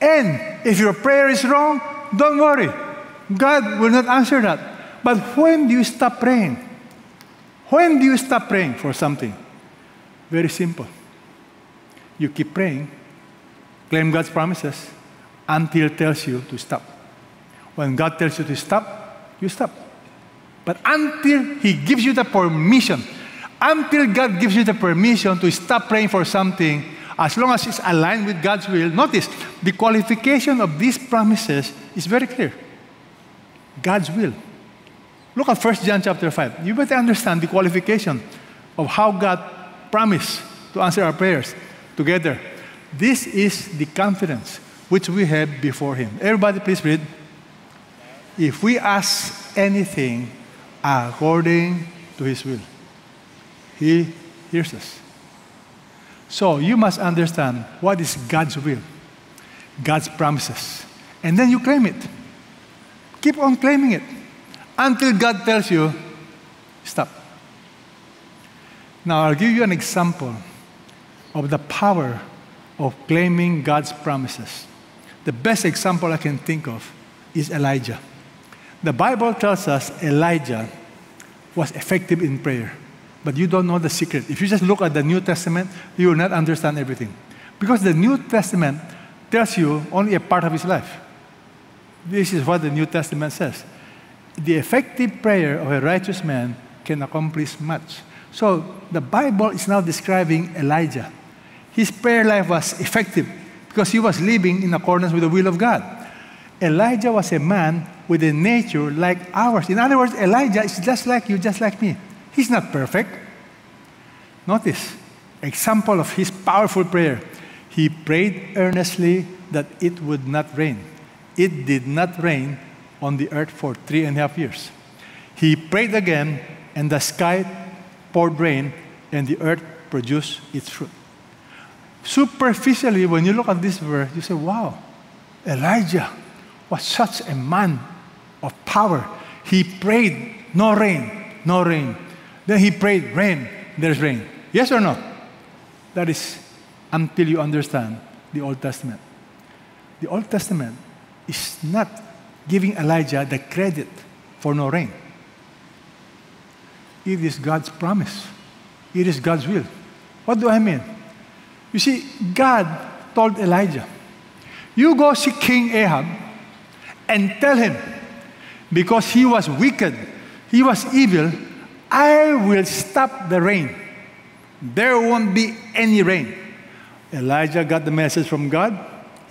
And if your prayer is wrong, don't worry. God will not answer that. But when do you stop praying? When do you stop praying for something? Very simple. You keep praying, claim God's promises until it tells you to stop. When God tells you to stop, you stop. But until He gives you the permission, until God gives you the permission to stop praying for something, as long as it's aligned with God's will, notice the qualification of these promises is very clear. God's will. Look at 1 John chapter 5. You better understand the qualification of how God promised to answer our prayers together. This is the confidence which we have before Him. Everybody, please read. If we ask anything according to His will, He hears us. So you must understand what is God's will, God's promises, and then you claim it. Keep on claiming it until God tells you, stop. Now, I'll give you an example of the power of claiming God's promises. The best example I can think of is Elijah. The Bible tells us Elijah was effective in prayer, but you don't know the secret. If you just look at the New Testament, you will not understand everything. Because the New Testament tells you only a part of his life. This is what the New Testament says. The effective prayer of a righteous man can accomplish much. So the Bible is now describing Elijah. His prayer life was effective because he was living in accordance with the will of God. Elijah was a man with a nature like ours. In other words, Elijah is just like you, just like me. He's not perfect. Notice, example of his powerful prayer. He prayed earnestly that it would not rain. It did not rain on the earth for three and a half years. He prayed again, and the sky poured rain, and the earth produced its fruit. Superficially, when you look at this verse, you say, wow, Elijah was such a man of power. He prayed, no rain, no rain. Then he prayed, rain, there's rain. Yes or no? That is until you understand the Old Testament. The Old Testament is not giving Elijah the credit for no rain. It is God's promise. It is God's will. What do I mean? You see, God told Elijah, You go see King Ahab and tell him, because he was wicked, he was evil, I will stop the rain. There won't be any rain. Elijah got the message from God.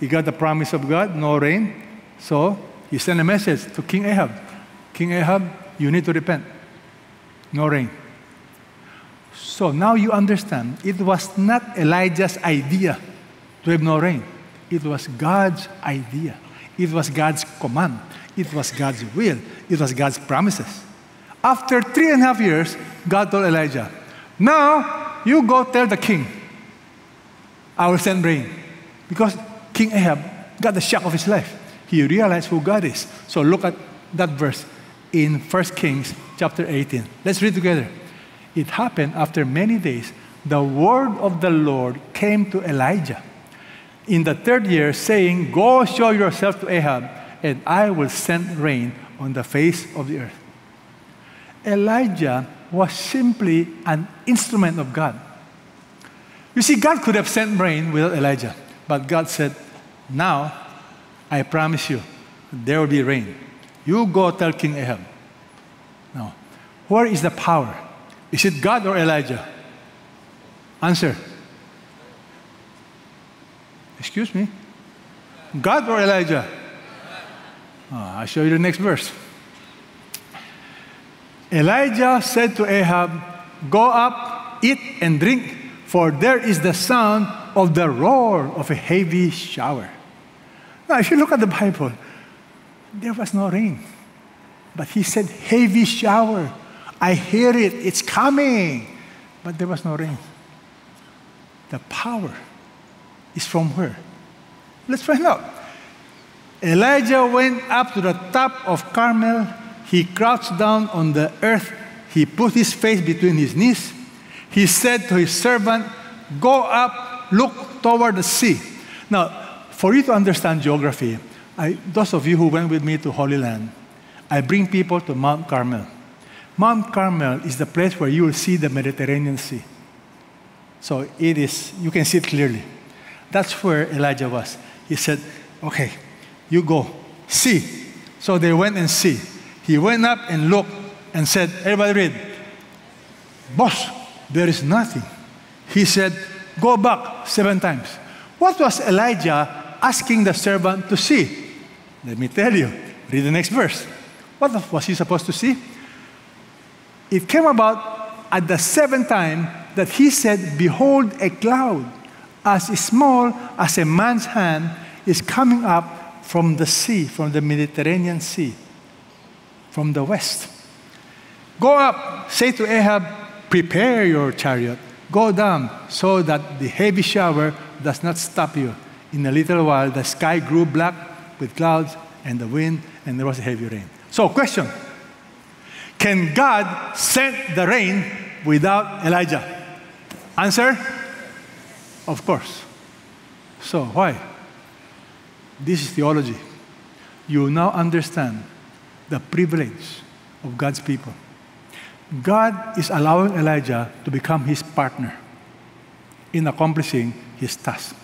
He got the promise of God, no rain. So he sent a message to King Ahab King Ahab, you need to repent. No rain. So now you understand, it was not Elijah's idea to have no rain. It was God's idea. It was God's command. It was God's will. It was God's promises. After three and a half years, God told Elijah, Now you go tell the king, I will send rain. Because King Ahab got the shock of his life. He realized who God is. So look at that verse in 1 Kings chapter 18. Let's read together. It happened after many days, the word of the Lord came to Elijah in the third year, saying, Go show yourself to Ahab, and I will send rain on the face of the earth. Elijah was simply an instrument of God. You see, God could have sent rain without Elijah, but God said, Now I promise you, there will be rain. You go tell King Ahab. Now, where is the power? Is it God or Elijah? Answer. Excuse me? God or Elijah? I'll show you the next verse. Elijah said to Ahab, Go up, eat and drink, for there is the sound of the roar of a heavy shower. Now, if you look at the Bible, there was no rain. But he said, heavy shower. I hear it, it's coming. But there was no rain. The power is from where? Let's find out. Elijah went up to the top of Carmel. He crouched down on the earth. He put his face between his knees. He said to his servant, Go up, look toward the sea. Now, for you to understand geography, I, those of you who went with me to Holy Land, I bring people to Mount Carmel. Mount Carmel is the place where you will see the Mediterranean Sea. So it is, you can see it clearly. That's where Elijah was. He said, Okay, you go, see. So they went and see. He went up and looked and said, Everybody read, Boss, there is nothing. He said, Go back seven times. What was Elijah asking the servant to see? Let me tell you. Read the next verse. What was he supposed to see? It came about at the seventh time that he said, Behold, a cloud as small as a man's hand is coming up from the sea, from the Mediterranean Sea, from the west. Go up, say to Ahab, Prepare your chariot. Go down so that the heavy shower does not stop you. In a little while, the sky grew black with clouds and the wind, and there was a heavy rain. So, question Can God send the rain without Elijah? Answer Of course. So, why? This is theology. You now understand the privilege of God's people. God is allowing Elijah to become his partner in accomplishing his task.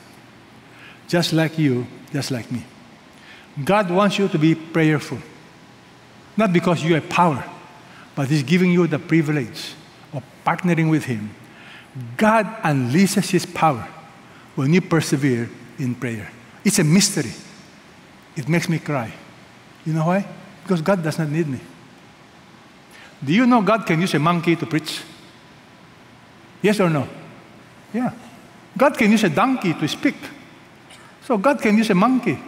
Just like you, just like me. God wants you to be prayerful. Not because you have power, but He's giving you the privilege of partnering with Him. God unleashes His power when you persevere in prayer. It's a mystery. It makes me cry. You know why? Because God does not need me. Do you know God can use a monkey to preach? Yes or no? Yeah. God can use a donkey to speak. So God can use a monkey,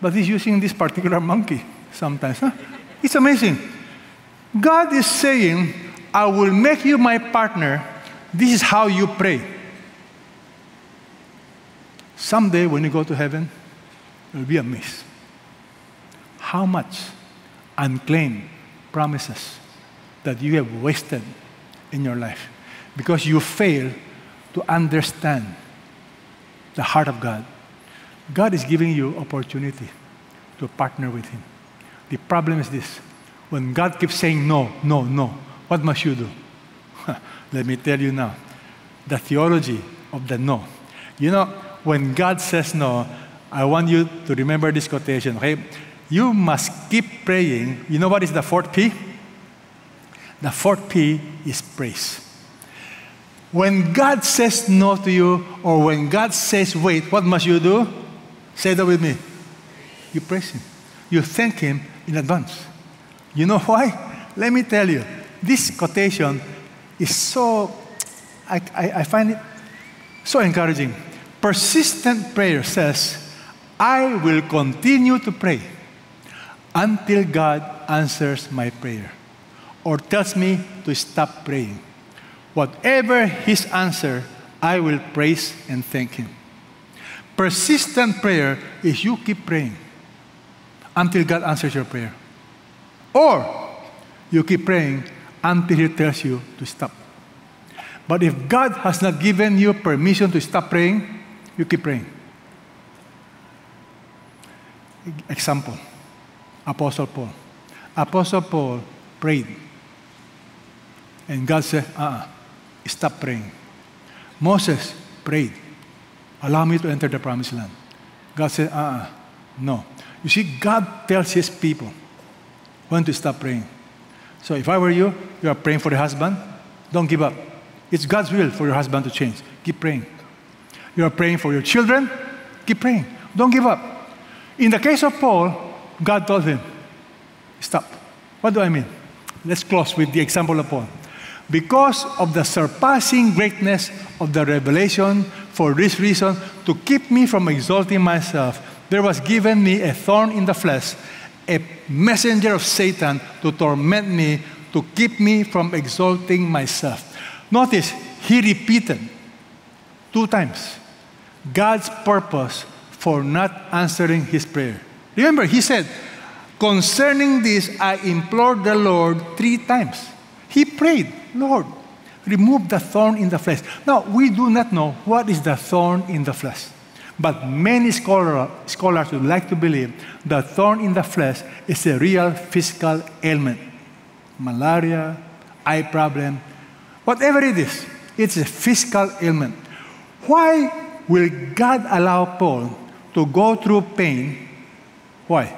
but He's using this particular monkey sometimes. Huh? It's amazing. God is saying, I will make you my partner. This is how you pray. Someday, when you go to heaven, you'll be amazed. How much unclaimed promises that you have wasted in your life because you fail to understand the heart of God. God is giving you opportunity to partner with Him. The problem is this when God keeps saying no, no, no, what must you do? <laughs> Let me tell you now the theology of the no. You know, when God says no, I want you to remember this quotation, okay? You must keep praying. You know what is the fourth P? The fourth P is praise. When God says no to you, or when God says wait, what must you do? Say that with me. You praise Him. You thank Him in advance. You know why? Let me tell you. This quotation is so, I, I, I find it so encouraging. Persistent prayer says, I will continue to pray until God answers my prayer or tells me to stop praying. Whatever his answer, I will praise and thank him. Persistent prayer is you keep praying until God answers your prayer. Or you keep praying until he tells you to stop. But if God has not given you permission to stop praying, you keep praying. Example Apostle Paul. Apostle Paul prayed. And God said, uh uh stop praying. Moses prayed, allow me to enter the promised land. God said, uh uh no. You see, God tells his people when to stop praying. So if I were you, you are praying for the husband, don't give up. It's God's will for your husband to change. Keep praying. You are praying for your children, keep praying. Don't give up. In the case of Paul, God told him, Stop. What do I mean? Let's close with the example of Paul. Because of the surpassing greatness of the revelation, for this reason, to keep me from exalting myself, there was given me a thorn in the flesh, a messenger of Satan to torment me, to keep me from exalting myself. Notice, he repeated two times God's purpose for not answering his prayer. Remember, he said, Concerning this, I implored the Lord three times. He prayed, Lord, remove the thorn in the flesh. Now, we do not know what is the thorn in the flesh. But many scholar, scholars would like to believe that thorn in the flesh is a real physical ailment. Malaria, eye problem, whatever it is, it's a physical ailment. Why will God allow Paul to go through pain? Why?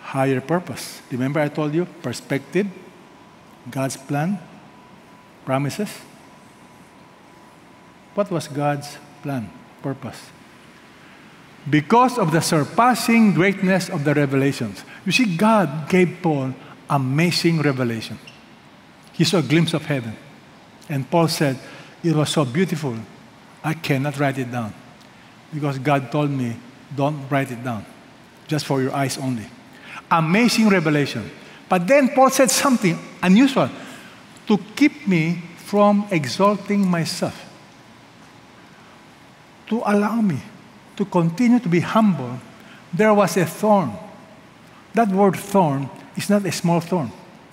Higher purpose. Remember, I told you perspective, God's plan, promises. What was God's plan, purpose? Because of the surpassing greatness of the revelations. You see, God gave Paul amazing revelation. He saw a glimpse of heaven. And Paul said, It was so beautiful, I cannot write it down. Because God told me, Don't write it down, just for your eyes only. Amazing revelation. But then Paul said something unusual to keep me from exalting myself, to allow me to continue to be humble. There was a thorn. That word thorn is not a small thorn,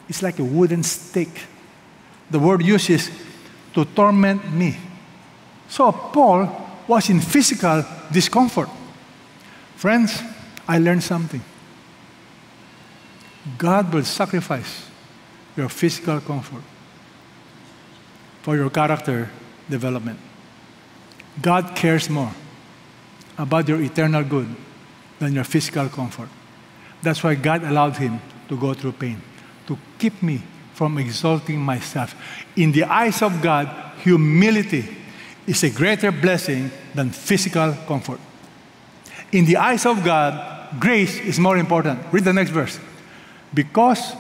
it's like a wooden stake. The word uses to torment me. So Paul was in physical discomfort. Friends, I learned something. God will sacrifice your physical comfort for your character development. God cares more about your eternal good than your physical comfort. That's why God allowed him to go through pain, to keep me from exalting myself. In the eyes of God, humility is a greater blessing than physical comfort. In the eyes of God, grace is more important. Read the next verse. Because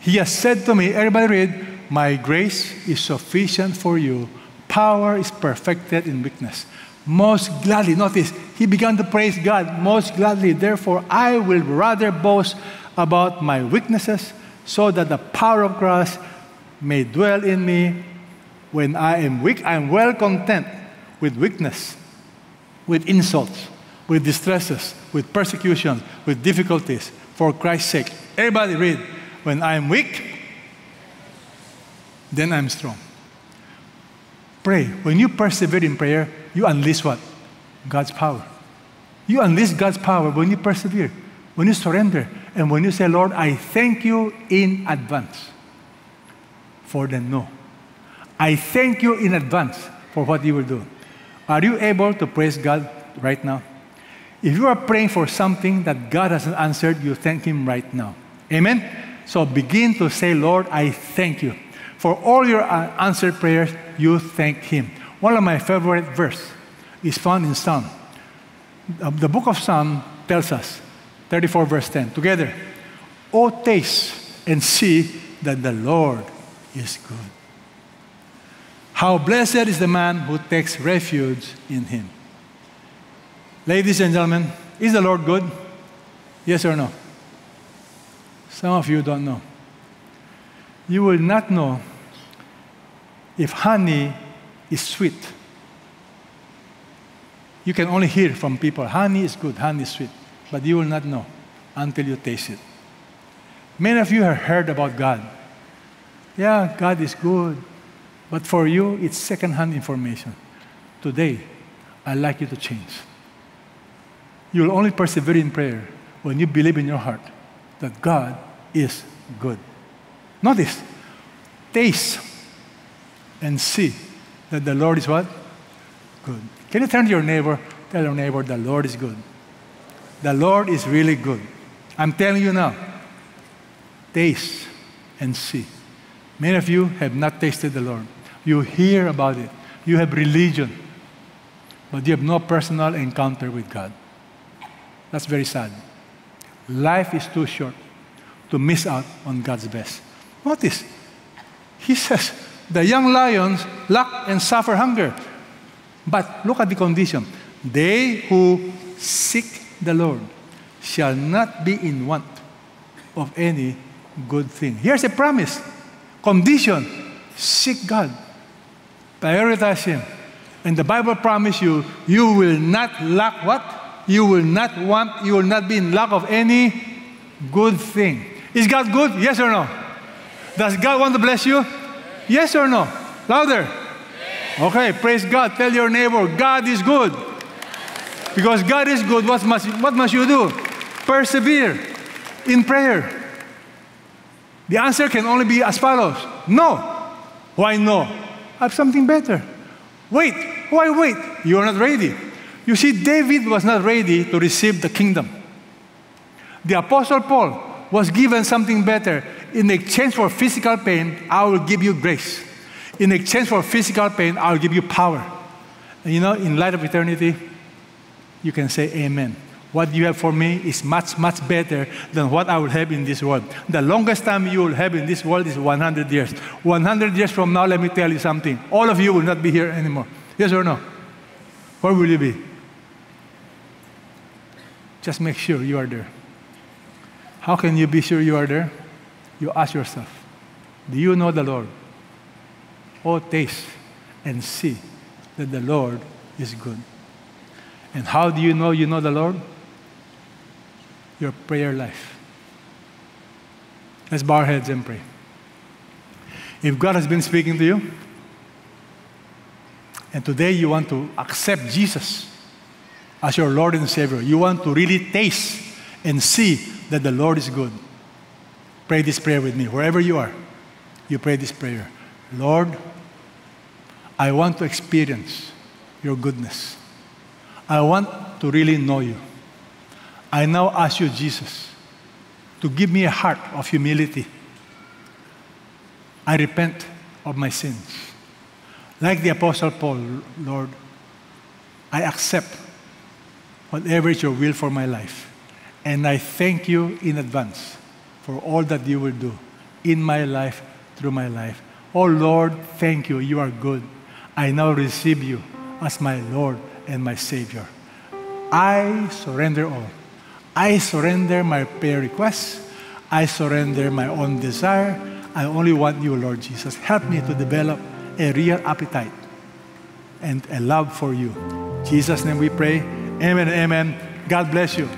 he has said to me, everybody read, My grace is sufficient for you. Power is perfected in weakness. Most gladly, notice, he began to praise God. Most gladly, therefore, I will rather boast about my weaknesses so that the power of Christ may dwell in me. When I am weak, I am well content with weakness, with insults, with distresses, with persecution, with difficulties, for Christ's sake. Everybody read, when I am weak, then I'm strong. Pray. When you persevere in prayer, you unleash what? God's power. You unleash God's power when you persevere, when you surrender, and when you say, Lord, I thank you in advance for the no. I thank you in advance for what you will do. Are you able to praise God right now? If you are praying for something that God hasn't answered, you thank Him right now. Amen? So begin to say, Lord, I thank you. For all your uh, answered prayers, you thank Him. One of my favorite verse is found in Psalm. The book of Psalm tells us, 34 verse 10, together, Oh, taste and see that the Lord is good. How blessed is the man who takes refuge in him. Ladies and gentlemen, is the Lord good? Yes or no? Some of you don't know. You will not know if honey is sweet. You can only hear from people honey is good, honey is sweet, but you will not know until you taste it. Many of you have heard about God. Yeah, God is good, but for you, it's secondhand information. Today, I'd like you to change. You'll only persevere in prayer when you believe in your heart that God is good. Notice, taste and see that the Lord is what? Good. Can you turn to your neighbor? Tell your neighbor, the Lord is good. The Lord is really good. I'm telling you now, taste and see. Many of you have not tasted the Lord. You hear about it. You have religion, but you have no personal encounter with God. That's very sad. Life is too short to miss out on God's best. Notice, he says, the young lions lack and suffer hunger. But look at the condition. They who seek the Lord shall not be in want of any good thing. Here's a promise. Condition. Seek God. Prioritize Him. And the Bible promises you, you will not lack what? you will not want, you will not be in lack of any good thing. Is God good? Yes or no? Does God want to bless you? Yes or no? Louder. Okay, praise God. Tell your neighbor, God is good. Because God is good, what must, what must you do? Persevere in prayer. The answer can only be as follows No. Why no? I have something better. Wait. Why wait? You are not ready. You see, David was not ready to receive the kingdom. The Apostle Paul was given something better. In exchange for physical pain, I will give you grace. In exchange for physical pain, I will give you power. And you know, in light of eternity, you can say amen. What you have for me is much, much better than what I will have in this world. The longest time you will have in this world is 100 years. 100 years from now, let me tell you something. All of you will not be here anymore. Yes or no? Where will you be? Just make sure you are there. How can you be sure you are there? You ask yourself, do you know the Lord? Oh, taste and see that the Lord is good. And how do you know you know the Lord? Your prayer life. Let's bow our heads and pray. If God has been speaking to you, and today you want to accept Jesus as your Lord and Savior, you want to really taste and see that the Lord is good, pray this prayer with me. Wherever you are, you pray this prayer Lord, I want to experience your goodness. I want to really know you. I now ask you, Jesus, to give me a heart of humility. I repent of my sins. Like the Apostle Paul, Lord, I accept whatever is your will for my life. And I thank you in advance for all that you will do in my life, through my life. Oh Lord, thank you. You are good. I now receive you as my Lord and my Savior. I surrender all. I surrender my prayer requests. I surrender my own desire. I only want you, Lord Jesus. Help me to develop a real appetite and a love for you. In Jesus' name we pray. Amen amen. God bless you.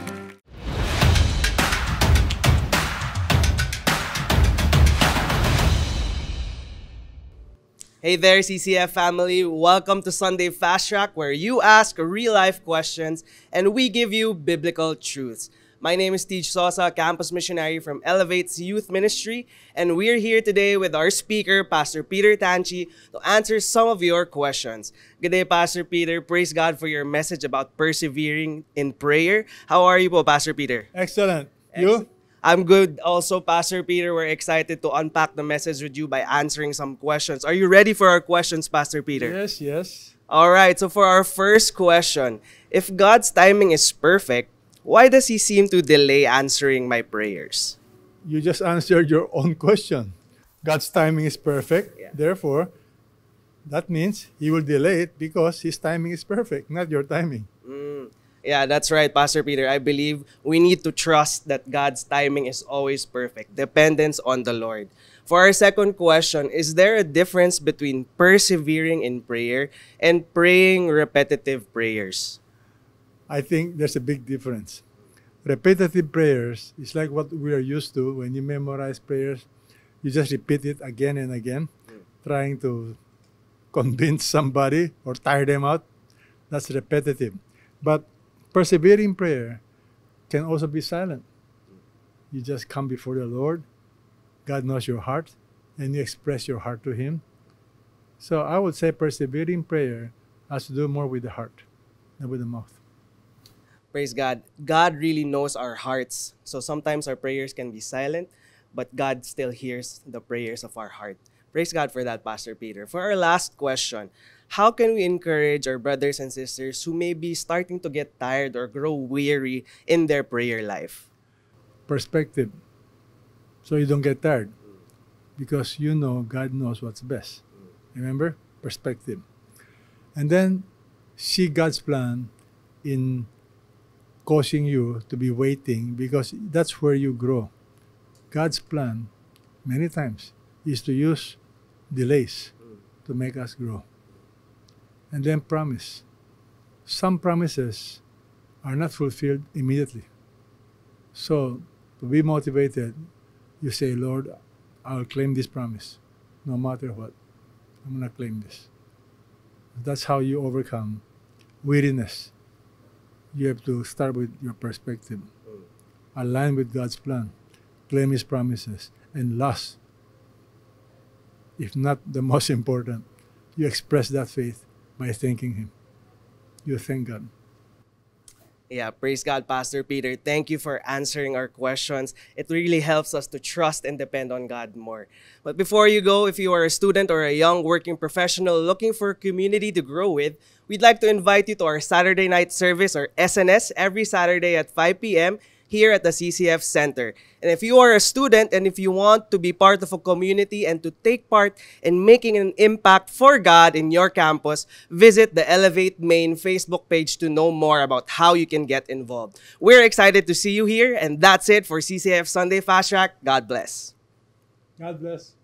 Hey there, CCF family. Welcome to Sunday Fast Track, where you ask real life questions and we give you biblical truths. My name is Tej Sosa, campus missionary from Elevates Youth Ministry, and we're here today with our speaker, Pastor Peter Tan-Chi, to answer some of your questions. Good day, Pastor Peter. Praise God for your message about persevering in prayer. How are you po, Pastor Peter? Excellent. You? I'm good also, Pastor Peter. We're excited to unpack the message with you by answering some questions. Are you ready for our questions, Pastor Peter? Yes, yes. All right, so for our first question, if God's timing is perfect, why does He seem to delay answering my prayers? You just answered your own question. God's timing is perfect. Yeah. Therefore, that means He will delay it because His timing is perfect, not your timing. Yeah, that's right, Pastor Peter. I believe we need to trust that God's timing is always perfect, dependence on the Lord. For our second question, is there a difference between persevering in prayer and praying repetitive prayers? I think there's a big difference. Repetitive prayers is like what we are used to when you memorize prayers. You just repeat it again and again, trying to convince somebody or tire them out. That's repetitive. But persevering prayer can also be silent. You just come before the Lord. God knows your heart, and you express your heart to Him. So I would say persevering prayer has to do more with the heart than with the mouth. Praise God. God really knows our hearts. So sometimes our prayers can be silent, but God still hears the prayers of our heart. Praise God for that, Pastor Peter. For our last question, how can we encourage our brothers and sisters who may be starting to get tired or grow weary in their prayer life? perspective so you don't get tired because you know God knows what's best. Remember? Perspective. And then see God's plan in causing you to be waiting because that's where you grow. God's plan, many times, is to use delays to make us grow. And then promise. Some promises are not fulfilled immediately. So, to be motivated, you say, Lord, I'll claim this promise no matter what. I'm going to claim this. That's how you overcome weariness. You have to start with your perspective, align with God's plan, claim His promises, and last, if not the most <laughs> important, you express that faith by thanking Him. You thank God. Yeah, praise God, Pastor Peter. Thank you for answering our questions. It really helps us to trust and depend on God more. But before you go, if you are a student or a young working professional looking for a community to grow with, we'd like to invite you to our Saturday night service or SNS every Saturday at 5 p.m. here at the CCF Center. And if you are a student and if you want to be part of a community and to take part in making an impact for God in your campus, visit the Elevate Main Facebook page to know more about how you can get involved. We're excited to see you here, and that's it for CCF Sunday Fast Track. God bless. God bless.